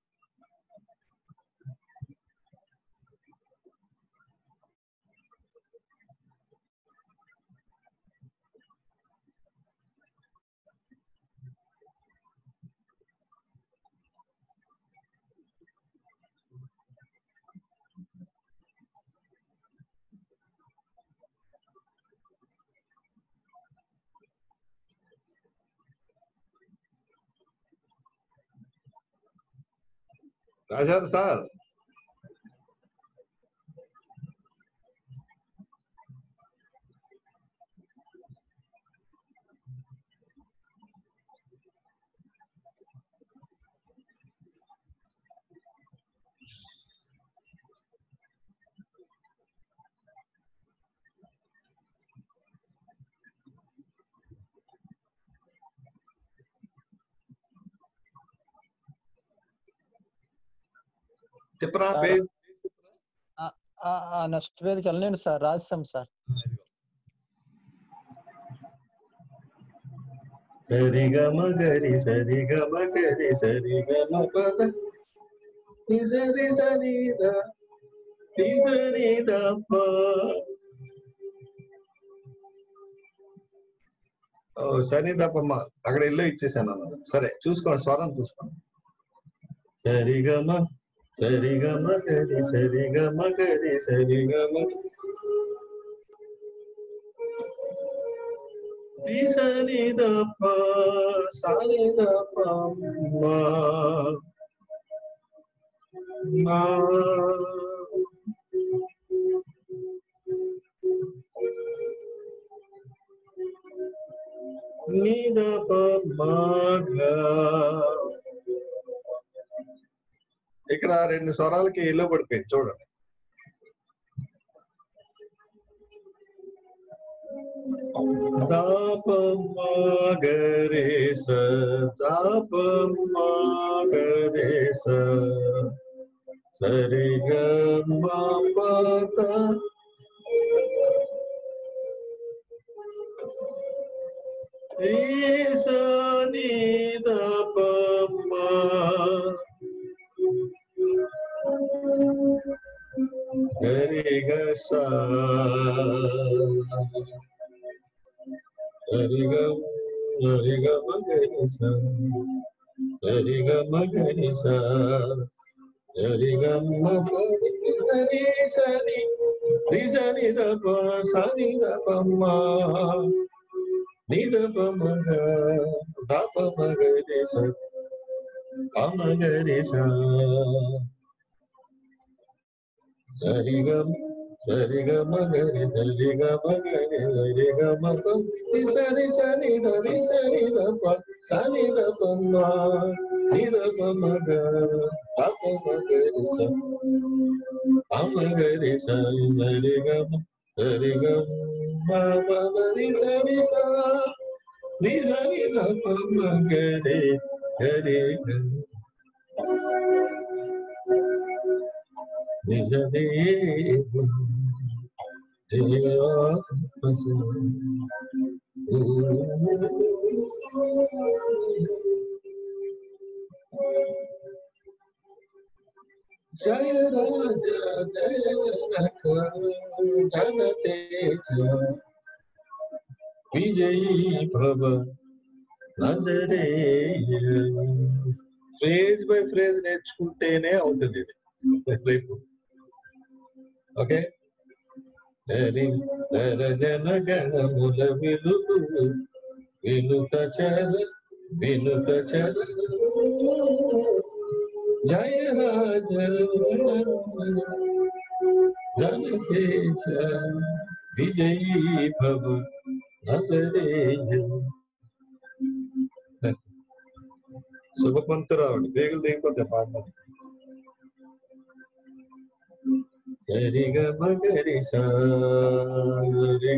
大家的菜。దప మా ని దప మగ దాప మగరే స మగరే స ఇక్కడ రాస్తారా ఇది రాశారు సార్ తిప్పరా పేజ్ నెక్స్ట్ పేజ్కి వెళ్ళండి సార్ రాస్తాం సార్ సరిగమ గరి సరిగమ గరి సరిగమ పద నిజరి సనిద నిజరి దప్ప ఓ సని దప్పమ్మ అక్కడ ఇల్లు ఇచ్చేసాను అన్నారు సరే చూసుకోండి స్వరం చూసుకోండి సరిగమ సరిగమ గరి సరిగమ గరి సరిగమ సని దప్ప సని దప్ప మా. మా నిదప మగ ఇక్కడ రెండు స్వరాలకి ఇల్లు పడిపోయింది చూడండి దాప మగరే స దాప మగరే స సరి గ మ పద ఈశాని దప మ గరి గ స గరి re ga sa re ga re ga ma ga sa re ga ma ga sa re ga ma ga sa ni sa ni ni sa ni da pa sa ni da pa ma ni da pa ma ga da pa ma ga sa pa ma ga sa சரிகம சரிகம கரி சரிகம கரி சரிகம சரி சரி சரி தரி சரி தப்ப சரி தப்பம்மா நிதப மக அபமகரி ச அமகரி சரி சரிகம சரிகம் மரி சரி சா நிதரி தப்ப மகரி ஹரி जय राजा जय जनतेज विजयी भव नजरे फ्रेज बाय फ्रेज ने छूटे ने గరి గ నిజ దేవ దేవా జయ రాజ జయ జన తేజ విజయీ ప్రభ నజరేయ ఫ్రేజ్ బై ఫ్రేజ్ ಸರಿ ಗ ಮಗರಿ ಸರಿ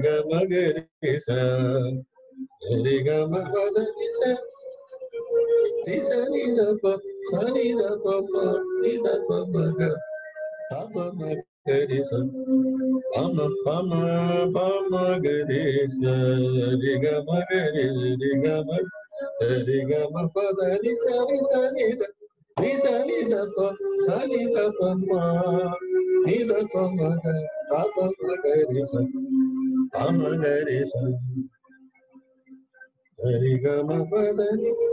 ಗ ಮಗರಿ ಸರಿ ಗ ಮಗರಿ ಸರಿ ಸರಿ ದ ಪ ಸರಿ ದ ಪ ಮ ನಿ ದ ಪ ಮ ಗ ಪ ಪ ಮ ಗರಿ ಸ ಪ ಮ ಪ ಮ ಪ ಮ ಗರಿ ಸರಿ ಗ ಮಗರಿ ಸರಿ ಗ ಮ ಸರಿ ಗ ಮ ಪ ದ ನಿ ಸರಿ ಸರಿ ದ ನಿ ಸರಿ ದ ಪ ಸರಿ ದ ಪ ಮ Nila Pamaga, Pamagarisa, Pamagarisa. Harigama Padarisa.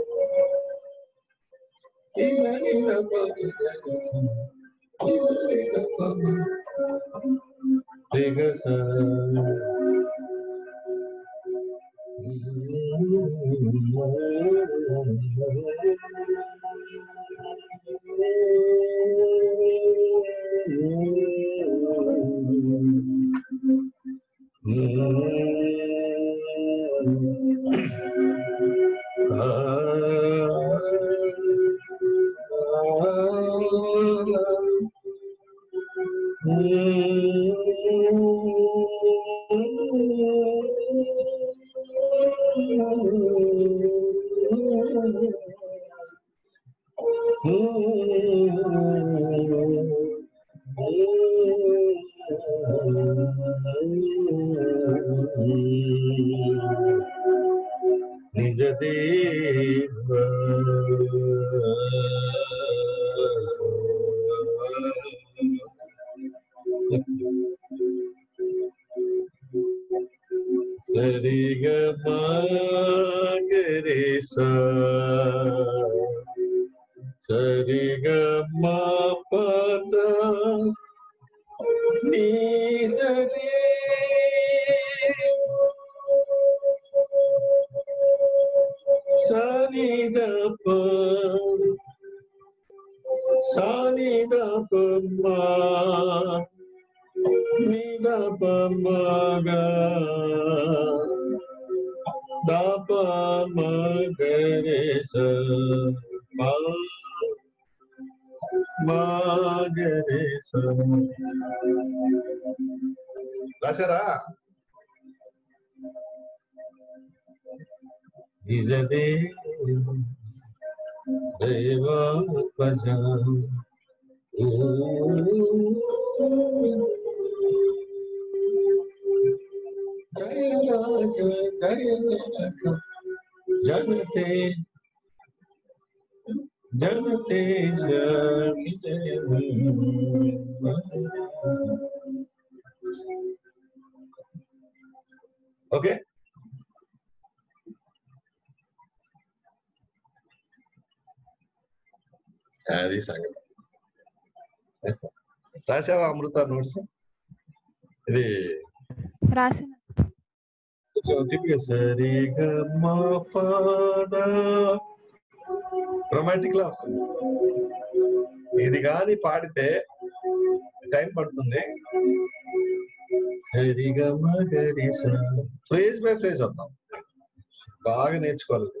Nila Nila Pamagarisa. Nila Nila Pamagarisa. Thank you. Mm-hmm. మా ని దప మగ దప మగరే స మా మగరే స రాశారా నిజదే దేవాత్మజ జయ రాజ జయ జనక జగతే జగతే జయ ఓకే అది సంగతి రాసావా అమృత నోట్స్? ఇది రాసిన రొమాంటిక్ లా వస్తుంది. ఇది కానీ పాడితే టైం పడుతుంది. ఫ్రేజ్ బై ఫ్రేజ్ వద్దాం. బాగా నేర్చుకోవాలి.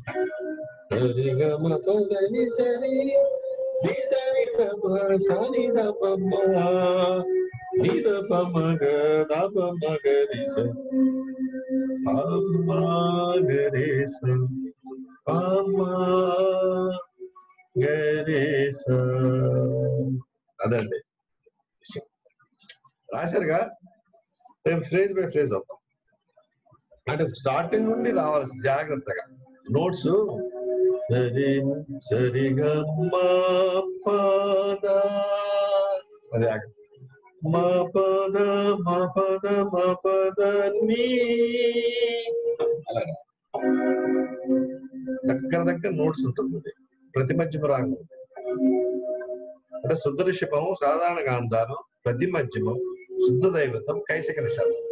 ఇది. సరిగా మగరి సరిగా మా పాద సాని దప సాని దప మగరి స విజదే దేవాత్మజ సరిగమ పదని సరి నిసరి దప సాని దప మా నిద పమగ దప మగరి స పమగరి స పమగరి స అదండి రాశారుగా రేపు ఫ్రేజ్ బై ఫ్రేజ్ అవుతాం అంటే స్టార్టింగ్ నుండి రావాలి జాగ్రత్తగా నోట్స్ సరి సరిగా మా పద. అది మా పద మా పద మా పద నీ. అలాగా. దగ్గర దగ్గర నోట్స్ ఉంటుంది. ప్రతి మధ్యమ రాగం. అంటే శుద్ధ ఋషభం సాధారణ గాంధారం ప్రతి మధ్యమం శుద్ధ దైవతం కైసిక నిషాదం.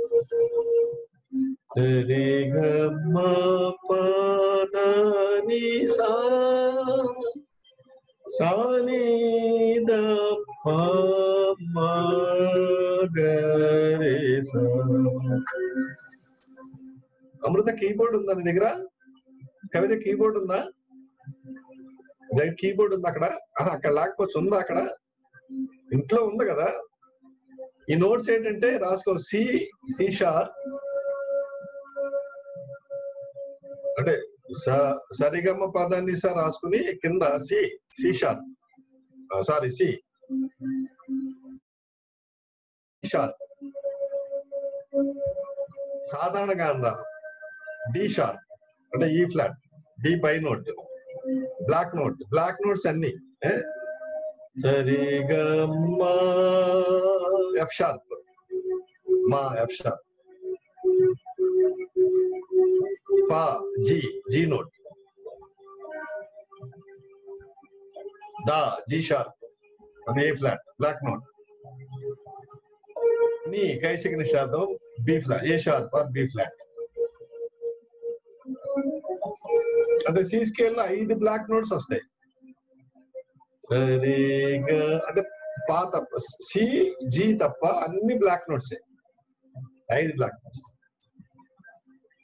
సరి గమ పద సా సాని గ అమృత కీబోర్డ్ ఉందా నీ దగ్గర? కవిత కీబోర్డ్ ఉందా? దగ్గర కీబోర్డ్ ఉంది అక్కడ? అక్కడ లేకపోతే ఉందా అక్కడ? ఇంట్లో ఉంది కదా. ఈ నోట్స్ ఏంటంటే రాసుకో సి సి షార్ అంటే స- సరిగమ పదాన్ని సార్ రాసుకుని కింద C C sorry C. Sharp సాధారణ గాంధారం డి షార్ప్. అంటే ఈ ఫ్లాట్. డి పై note. Black note. Black notes అన్ని. సరిగమ్మ. సరిగమ ఎఫ్ షార్ప్. మా ఎఫ్ షార్ప్. పా జీ జీ నోట్ దా జీ షార్ప్ అది ఏ ఫ్లాట్ బ్లాక్ నోట్ నీ కైసిక నిషాదం B flat A sharp or B flat అంటే సి స్కేల్ లో ఐదు బ్లాక్ నోట్స్ వస్తాయి సరిగా అంటే పా తప్ప సి జీ తప్ప అన్ని బ్లాక్ నోట్స్ ఐదు బ్లాక్ నోట్స్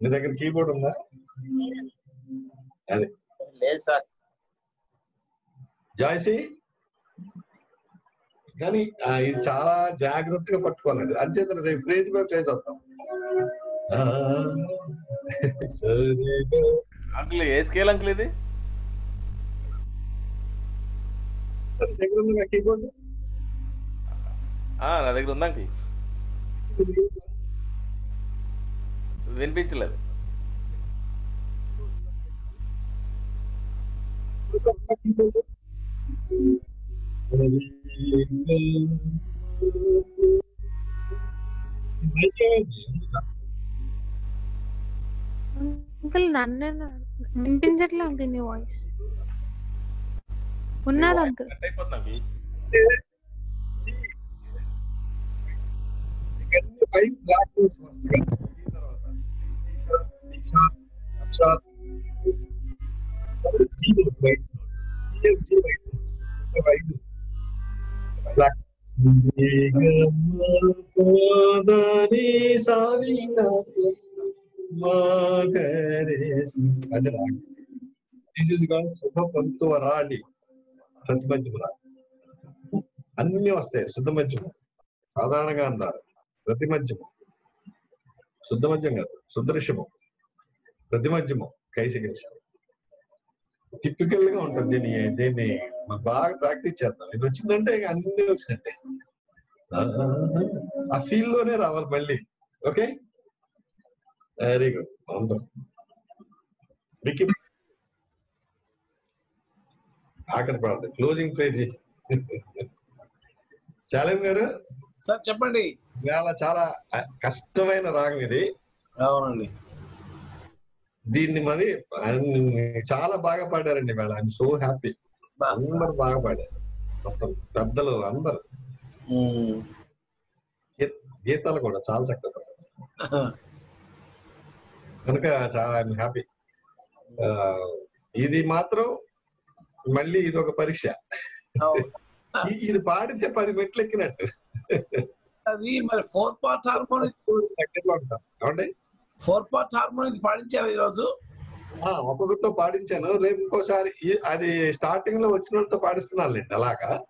మీ దగ్గర కీబోర్డ్ ఉందా? అది. లేదు సార్. జాయ్సీ? కానీ ఇది చాలా జాగ్రత్తగా పట్టుకోవాలండి అంచేత రేపు ఫ్రేజ్ బై ఫ్రేజ్ సరిగా అంకుల్ ఏ స్కేల్ అంకుల్ ఇది? దగ్గర ఉందా కీబోర్డ్? ఆ, నా దగ్గర ఉందా అంకుల్? వినిపించలేదు. అంకుల్ నన్ను వినిపించట్లే అంకుల్ మీ వాయిస్? ఉన్నది అంకుల్? కట్ అయిపోతుంది అంకుల్ ఫైవ్ బ్లాక్ నోట్స్ వస్తాయి అది రాగి దిస్ ఇస్గా శుభ పంతు వరాళి ప్రతిపంచమ రాగం అన్ని వస్తాయి శుద్ధ మధ్యము సాధారణంగా అన్నారు ప్రతి శుద్ధ మధ్యం కాదు శుద్ధ రిషభం ప్రతి మధ్యమం కైసిక టిపికల్గా ఉంటుంది దీన్ని దీన్ని బాగా ప్రాక్టీస్ చేద్దాం. ఇది వచ్చిందంటే ఇక అన్ని వచ్చినట్టే. ఆ ఫీల్లోనే రావాలి మళ్ళీ. ఓకే? వెరీ గుడ్ వికీ ఆఖరి పాడదు క్లోజింగ్ పేజీ చాలం గారు? సార్ చెప్పండి. చాలా అ- కష్టమైన రాగం ఇది. అవునండి. దీన్ని మరి చాలా బాగా పాడారండి ఇవాళ ఐఎమ్ సో హ్యాపీ అందరు బాగా పాడారు. మొత్తం పెద్దలు అందరు. గీతాలు కూడా చాలా చక్కగా కనుక చాలా ఐఎమ్ హ్యాపీ ఇది మాత్రం మళ్ళీ ఇది ఒక పరీక్ష ఇది పాడితే పది మెట్లు ఎక్కినట్టు అది మరి ఫోర్ పార్ట్ హార్మోన్ దగ్గరలో ఉంటాం. ఏమండి? ఫోర్ పార్ట్ హార్మోన్ ఇది పాడించారు ఈరోజు? ఆ, ఒక్కొక్కరితో పాడించాను. రేపు ఇంకోసారి అది స్టార్టింగ్లో వచ్చిన వాళ్ళతో పాడిస్తున్నానులేండి అలాగా.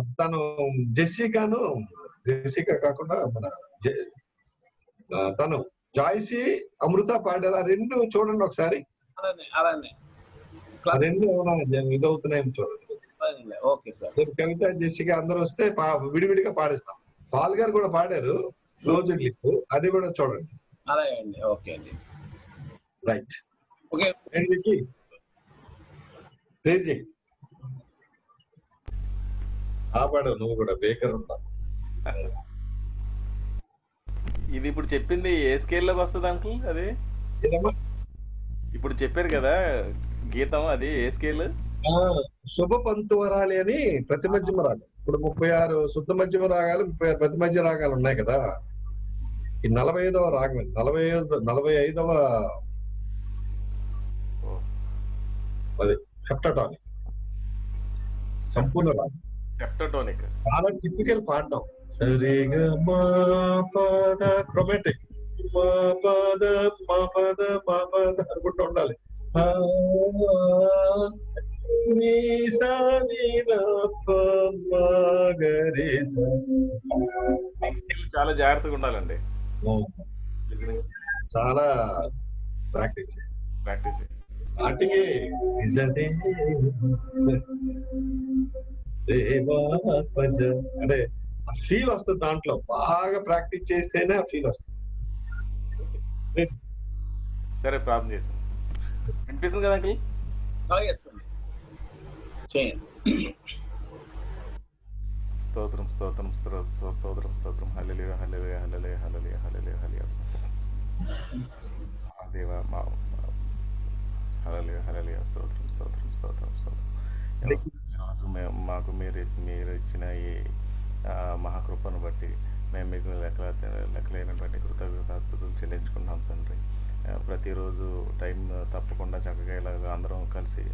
తను జెస్సికాను జెస్సికా కాకుండా మన తను జాయ్సీ అమృత పాడారు. ఆ రెండు చూడండి ఒకసారి. రెండు ఏమైనా ఇదవుతున్నాయని చూడండి. Okay sir. కవిత జెస్సికా అందరూ వస్తే విడివిడిగా పాడిస్తాం. పాల్ గారు కూడా పాడారు. క్లోజ్డ్ లిప్ అది కూడా చూడండి. అలాగే అండి ఓకే అండి. Right okay. ఏంటి ప్రేజ్. చెయ్యి ఆ పాడావు నువ్వు కూడా బేకర్ ఉంటావు ఇది ఇప్పుడు చెప్పింది ఏ స్కేల్లోకి వస్తుంది అంకుల్? అది? ఇప్పుడు చెప్పారు కదా గీతం అది ఏ స్కేల్? ఆ, శుభ పంతు వరాలి అని ప్రతి మధ్యమ రాగం. ఇప్పుడు ముప్పై ఆరు శుద్ధ మధ్యమ రాగాలు ముప్పై ఆరు ప్రతి మధ్య రాగాలు ఉన్నాయి కదా. ఈ నలభై ఐదవ రాగం. నలభై ఐదు నలభై ఐదవ అది హెప్టటానిక్. సంపూర్ణ రాగం. సెప్టటోనిక్ చాలా టిపికల్ పాడడం సరిగా మా పద క్రొమాటిక్. మా పద మా పద మా పద అనుకుంటూ ఉండాలి. చాలా జాగ్రత్తగా ఉండాలండి. చాలా ప్రాక్టీస్ ప్రాక్టీస్ స్టార్టింగ్ దేవాత్మజ అంటే ఆ ఫీల్ వస్తుంది దాంట్లో. బాగా ప్రాక్టీస్ చేస్తేనే ఆ ఫీల్ వస్తుంది. సరే ప్రార్థన చేసాం. వినిపిస్తుంది కదా అంకుల్? అలాగేస్తుంది చేయండి. స్తోత్రం స్తోత్రం స్తోత్రం స్తోత్రం స్తోత్రం. హలలియ హలలియ హలలియ హలలియ హల్లెలూయా హల్లెలూయా. మా దేవా మా హల్లెలూయా స్తోత్రం స్తోత్రం స్తోత్రం స్తోత్రం. మేము మాకు మీరు మీరు ఇచ్చిన ఈ మహాకృపను బట్టి మేము మీకు లెక్కల లెక్కలేనటువంటి కృతజ్ఞతాస్తుతులు చెల్లించుకున్నాం తండ్రి. ప్రతిరోజు టైం తప్పకుండా చక్కగా ఇలాగ అందరం కలిసి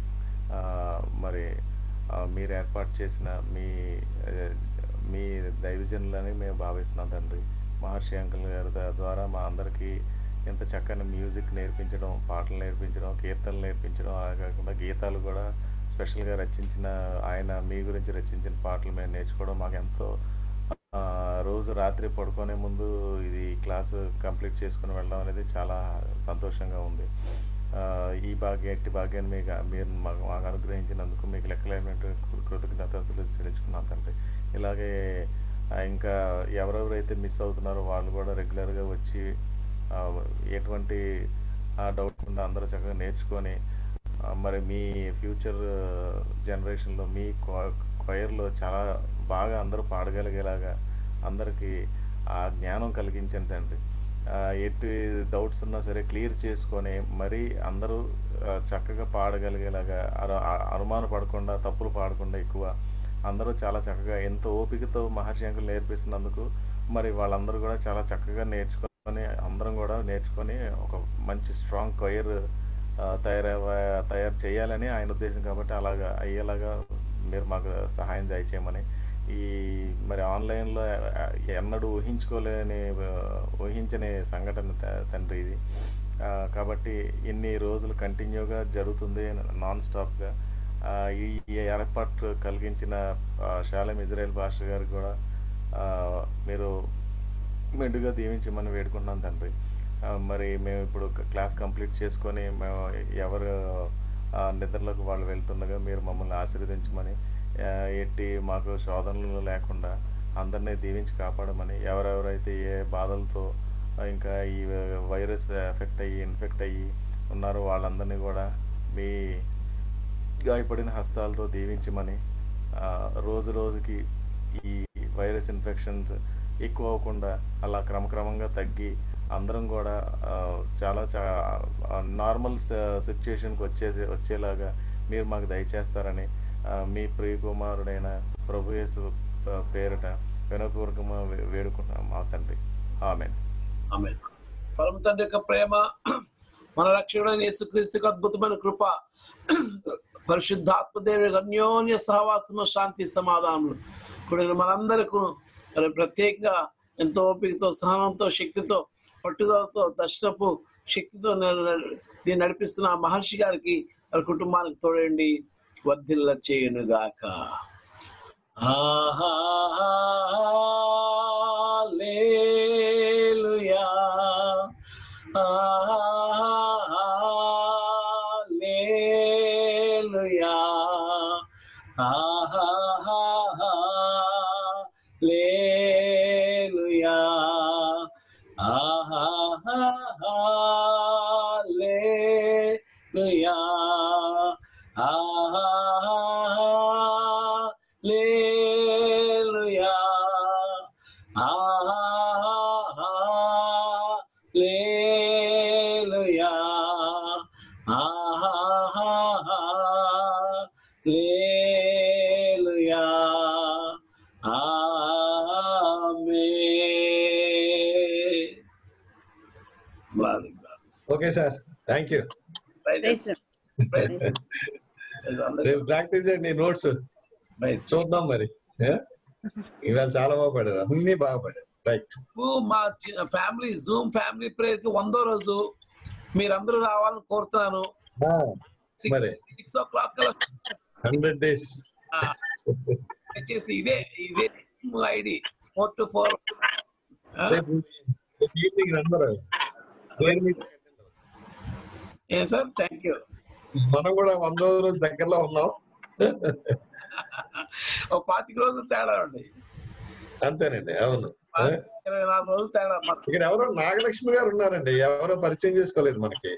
మరి మీరు ఏర్పాటు చేసిన మీ మీ దైవజనులని మేము భావిస్తున్నాం తండ్రి. మహర్షి అంకుల్ గారి ద్వారా మా అందరికీ ఇంత చక్కని మ్యూజిక్ నేర్పించడం పాటలు నేర్పించడం కీర్తనలు నేర్పించడం అలా కాకుండా గీతాలు కూడా స్పెషల్గా రచించిన ఆయన మీ గురించి రచించిన పాటలు మేము నేర్చుకోవడం మాకు ఎంతో రోజు రాత్రి పడుకునే ముందు ఇది క్లాసు కంప్లీట్ చేసుకుని వెళ్ళడం అనేది చాలా సంతోషంగా ఉంది. ఈ భాగ్య ఎట్టి భాగ్యాన్ని మీకు మీరు మాకు అనుగ్రహించినందుకు మీకు లెక్కలేనటువంటి కృతజ్ఞత చెల్లించుకున్నాం తండ్రి. ఇలాగే ఇంకా ఎవరెవరైతే మిస్ అవుతున్నారో వాళ్ళు కూడా రెగ్యులర్గా వచ్చి ఆ, ఎటువంటి డౌట్ ఉండా అందరూ చక్కగా నేర్చుకొని మరి మీ ఫ్యూచర్ జనరేషన్లో మీ క్వైర్లో చాలా బాగా అందరూ పాడగలిగేలాగా అందరికీ ఆ జ్ఞానం కలిగించండి ఎట్టి డౌట్స్ ఉన్నా సరే క్లియర్ చేసుకొని మరీ అందరూ చక్కగా పాడగలిగేలాగా అర- అనుమాన పడకుండా తప్పులు పాడకుండా ఎక్కువ అందరూ చాలా చక్కగా ఎంతో ఓపికతో మహర్షి అంకులు నేర్పిస్తున్నందుకు మరి వాళ్ళందరూ కూడా చాలా చక్కగా నేర్చుకొని అందరం కూడా నేర్చుకొని ఒక మంచి స్ట్రాంగ్ కొయర్ తయారవ తయారు చేయాలని ఆయన ఉద్దేశం కాబట్టి అలాగా అయ్యేలాగా మీరు మాకు సహాయం దయచేయమని ఈ మరి ఆన్లైన్లో ఎన్నడూ ఊహించుకోలేని ఊహించని సంఘటన తండ్రి ఇది. కాబట్టి ఇన్ని రోజులు కంటిన్యూగా జరుగుతుంది నాన్ స్టాప్గా ఈ ఏర్పాటు కలిగించిన ఆ, ఇజ్రాయెల్ భాష గారికి కూడా మీరు మెండుగా దీవించమని వేడుకుంటున్నాం తండ్రి. మరి మేము ఇప్పుడు క్లాస్ కంప్లీట్ చేసుకొని మేము ఎవరు నిద్రలోకి వాళ్ళు వెళ్తుండగా మీరు మమ్మల్ని ఆశీర్వదించమని ఎట్టి మాకు శోధనలు లేకుండా అందరినీ దీవించి కాపాడమని ఎవరెవరైతే ఏ బాధలతో ఇంకా ఈ వైరస్ ఎఫెక్ట్ అయ్యి ఇన్ఫెక్ట్ అయ్యి ఉన్నారో వాళ్ళందరినీ కూడా మీ గాయపడిన హస్తాలతో దీవించమని రోజు రోజుకి ఈ వైరస్ ఇన్ఫెక్షన్స్ ఎక్కువ అవ్వకుండా అలా క్రమక్రమంగా తగ్గి అందరం కూడా చాలా చా నార్మల్ సిచ్యుయేషన్కి వచ్చే వచ్చేలాగా మీరు మాకు దయచేస్తారని మీ ప్రియకుమారుడైన ప్రభు యేసు పేరిట వినపూర్వకంగా వేడుకుంటున్నాం మా తండ్రి. ఆమెన్. ఆమె పరమ తండ్రి యొక్క ప్రేమ మన రక్షణ యేసుక్రీస్తుకు అద్భుతమైన కృప పరిశుద్ధాత్మదేవి అన్యోన్య సహవాసము శాంతి సమాధానములు. ఇప్పుడు మనందరకు మరి ప్రత్యేకంగా ఎంతో ఓపికతో సహనంతో శక్తితో పట్టుదలతో దర్శనపు శక్తితో నేను దీన్ని నడిపిస్తున్న మహర్షి గారికి వారి కుటుంబానికి తోడండి వర్ధిల్ల చేయునుగాక. ఆహా! థ్యాంక్ యూ రేపు ప్రాక్టీస్ చేయండి నోట్స్. చూద్దాం మరి? ఇవాళ చాలా బాగా పడారు అన్ని బాగా పడారు రైట్ మా ఫ్యామిలీ జూమ్ ఫ్యామిలీ ప్రేయర్కి వందో రోజు మీరందరూ రావాలని కోరుతున్నాను. Six o'clock hundred days వచ్చేసి ఇదే ఇదే ID four two four evening A sir thank you మనం కూడా వంద రోజు దగ్గరలో ఉన్నాం. ఒక పాతిక రోజులు తేడా అండి. అంతేనండి అవును? ఇరవై నాలుగు రోజులు తేడా ఇక్కడ ఎవరో నాగలక్ష్మి గారు ఉన్నారండి ఎవరో పరిచయం చేసుకోలేదు మనకి.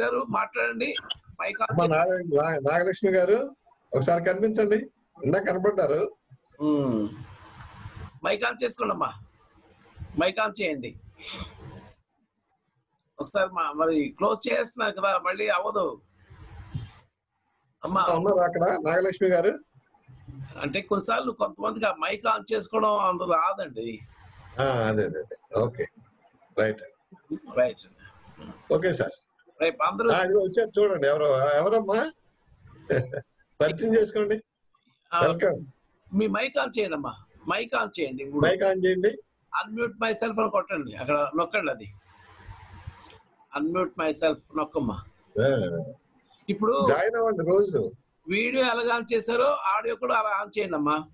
గారు మాట్లాడండి. నాగలక్ష్మి గారు ఒకసారి కనిపించండి. ఇందాక కనపడ్డారు. మైక్ ఆన్ చేసుకోండి అమ్మా మైక్ ఆన్ చేయండి. ఒకసారి మా మరి క్లోజ్ చేస్తున్నారు కదా మళ్ళీ అవ్వదు. అమ్మా. ఉన్నారు అక్కడ నాగలక్ష్మి గారు. అంటే కొన్నిసార్లు కొంతమందికి ఆ మైక్ ఆన్ చేసుకోవడం అంత రాదండి. అదే అదే okay. Right. Right. Okay sir. రేపు అందరూ వచ్చారు చూడండి ఎవరో ఎవరమ్మా? పరిచయం చేసుకోండి. వెల్కమ్ మీ మైక్ ఆన్ చేయండి అమ్మా మైక్ ఆన్ చేయండి. మైక్ ఆన్ చేయండి. అన్మ్యూట్ మై సెల్ఫ్ అని కొట్టండి. అక్కడ నొక్కండి అది. అన్మ్యూట్ మై సెల్ఫ్ నొక్కమ్మా ఇప్పుడు జాయిన్ అవ్వండి రోజు. వీడియో ఎలాగ ఆన్ చేశారో ఆడియో కూడా అలా ఆన్ చేయండి అమ్మా.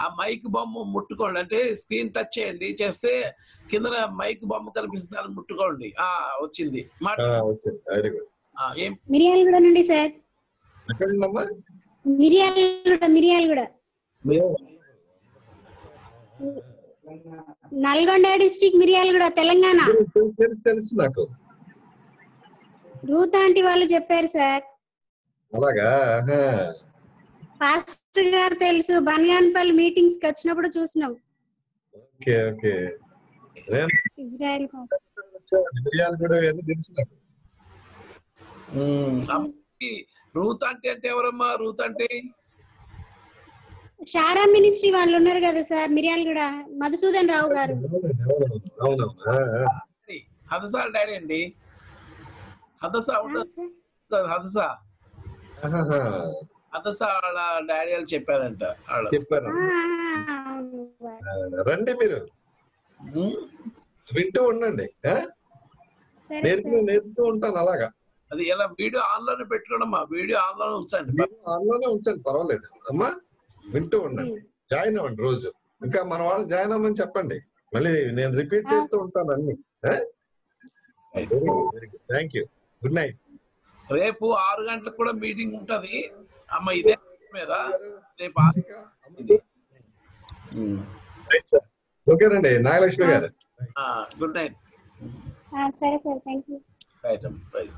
ఆ మైక్ బొమ్మ ముట్టుకోండి. అంటే స్క్రీన్ టచ్ చేయండి. చేస్తే కింద మైక్ బొమ్మ కనిపిస్తుంది అని ముట్టుకోండి. ఆ వచ్చింది. మాట. ఆ, వచ్చింది. Very good. ఆ, ఏం? మిరియాలగూడ నుండి సార్. మిరియాలగూడ మిరియాలగూడ. నల్గొండ డిస్టిక్ మిరియాలగూడ తెలంగాణ. తెలుసు నాకు. రూత్ ఆంటీ వాళ్ళు చెప్పారు సార్. అలాగా. పాస్టర్ గారు తెలుసు బన్గాన్పల్లి మీటింగ్స్కి వచ్చినప్పుడు చూసినాం. Okay okay. ఇజ్రాయెల్ మిరియాలు కూడా తెలుసు నాకు. రూత్ అంటే అంటే ఎవరమ్మా? రూత్ అంటే షారా మినిస్ట్రీ వాళ్ళు ఉన్నారు కదా సార్ మిరియాలగూడ. మధుసూదన్ రావు గారు. అవునవును. హదసా డాడీ అండి. హదసా ఉండదు హదసా ఆహాహా. హదసా వాళ్ళ డాడీ వాళ్ళు చెప్పారంట వాళ్ళు. చెప్పారు. రండి మీరు. వింటూ ఉండండి ఆ? నేర్పి నేర్పుతూ ఉంటాను అలాగా. అది ఇలా వీడియో ఆన్లోనే పెట్టుకోండమ్మా వీడియో ఆన్లోనే ఉంచండి ఆన్లోనే ఉంచండి పర్వాలేదు. అమ్మా వింటూ ఉండండి. జాయిన్ అవ్వండి రోజు. ఇంకా మన వాళ్ళు జాయిన్ అవ్వమని చెప్పండి. మళ్ళీ నేను రిపీట్ చేస్తూ ఉంటాను అన్ని very good very good thank you good night రేపు ఆరు గంటలకు కూడా మీటింగ్ ఉంటది. అమ్మ ఇదే మీద రేపు ఓకేనండి నాగలక్ష్మి గారు. Good night. సరే సార్ థ్యాంక్ యూ రైట్ అమ్మ ప్రైజ్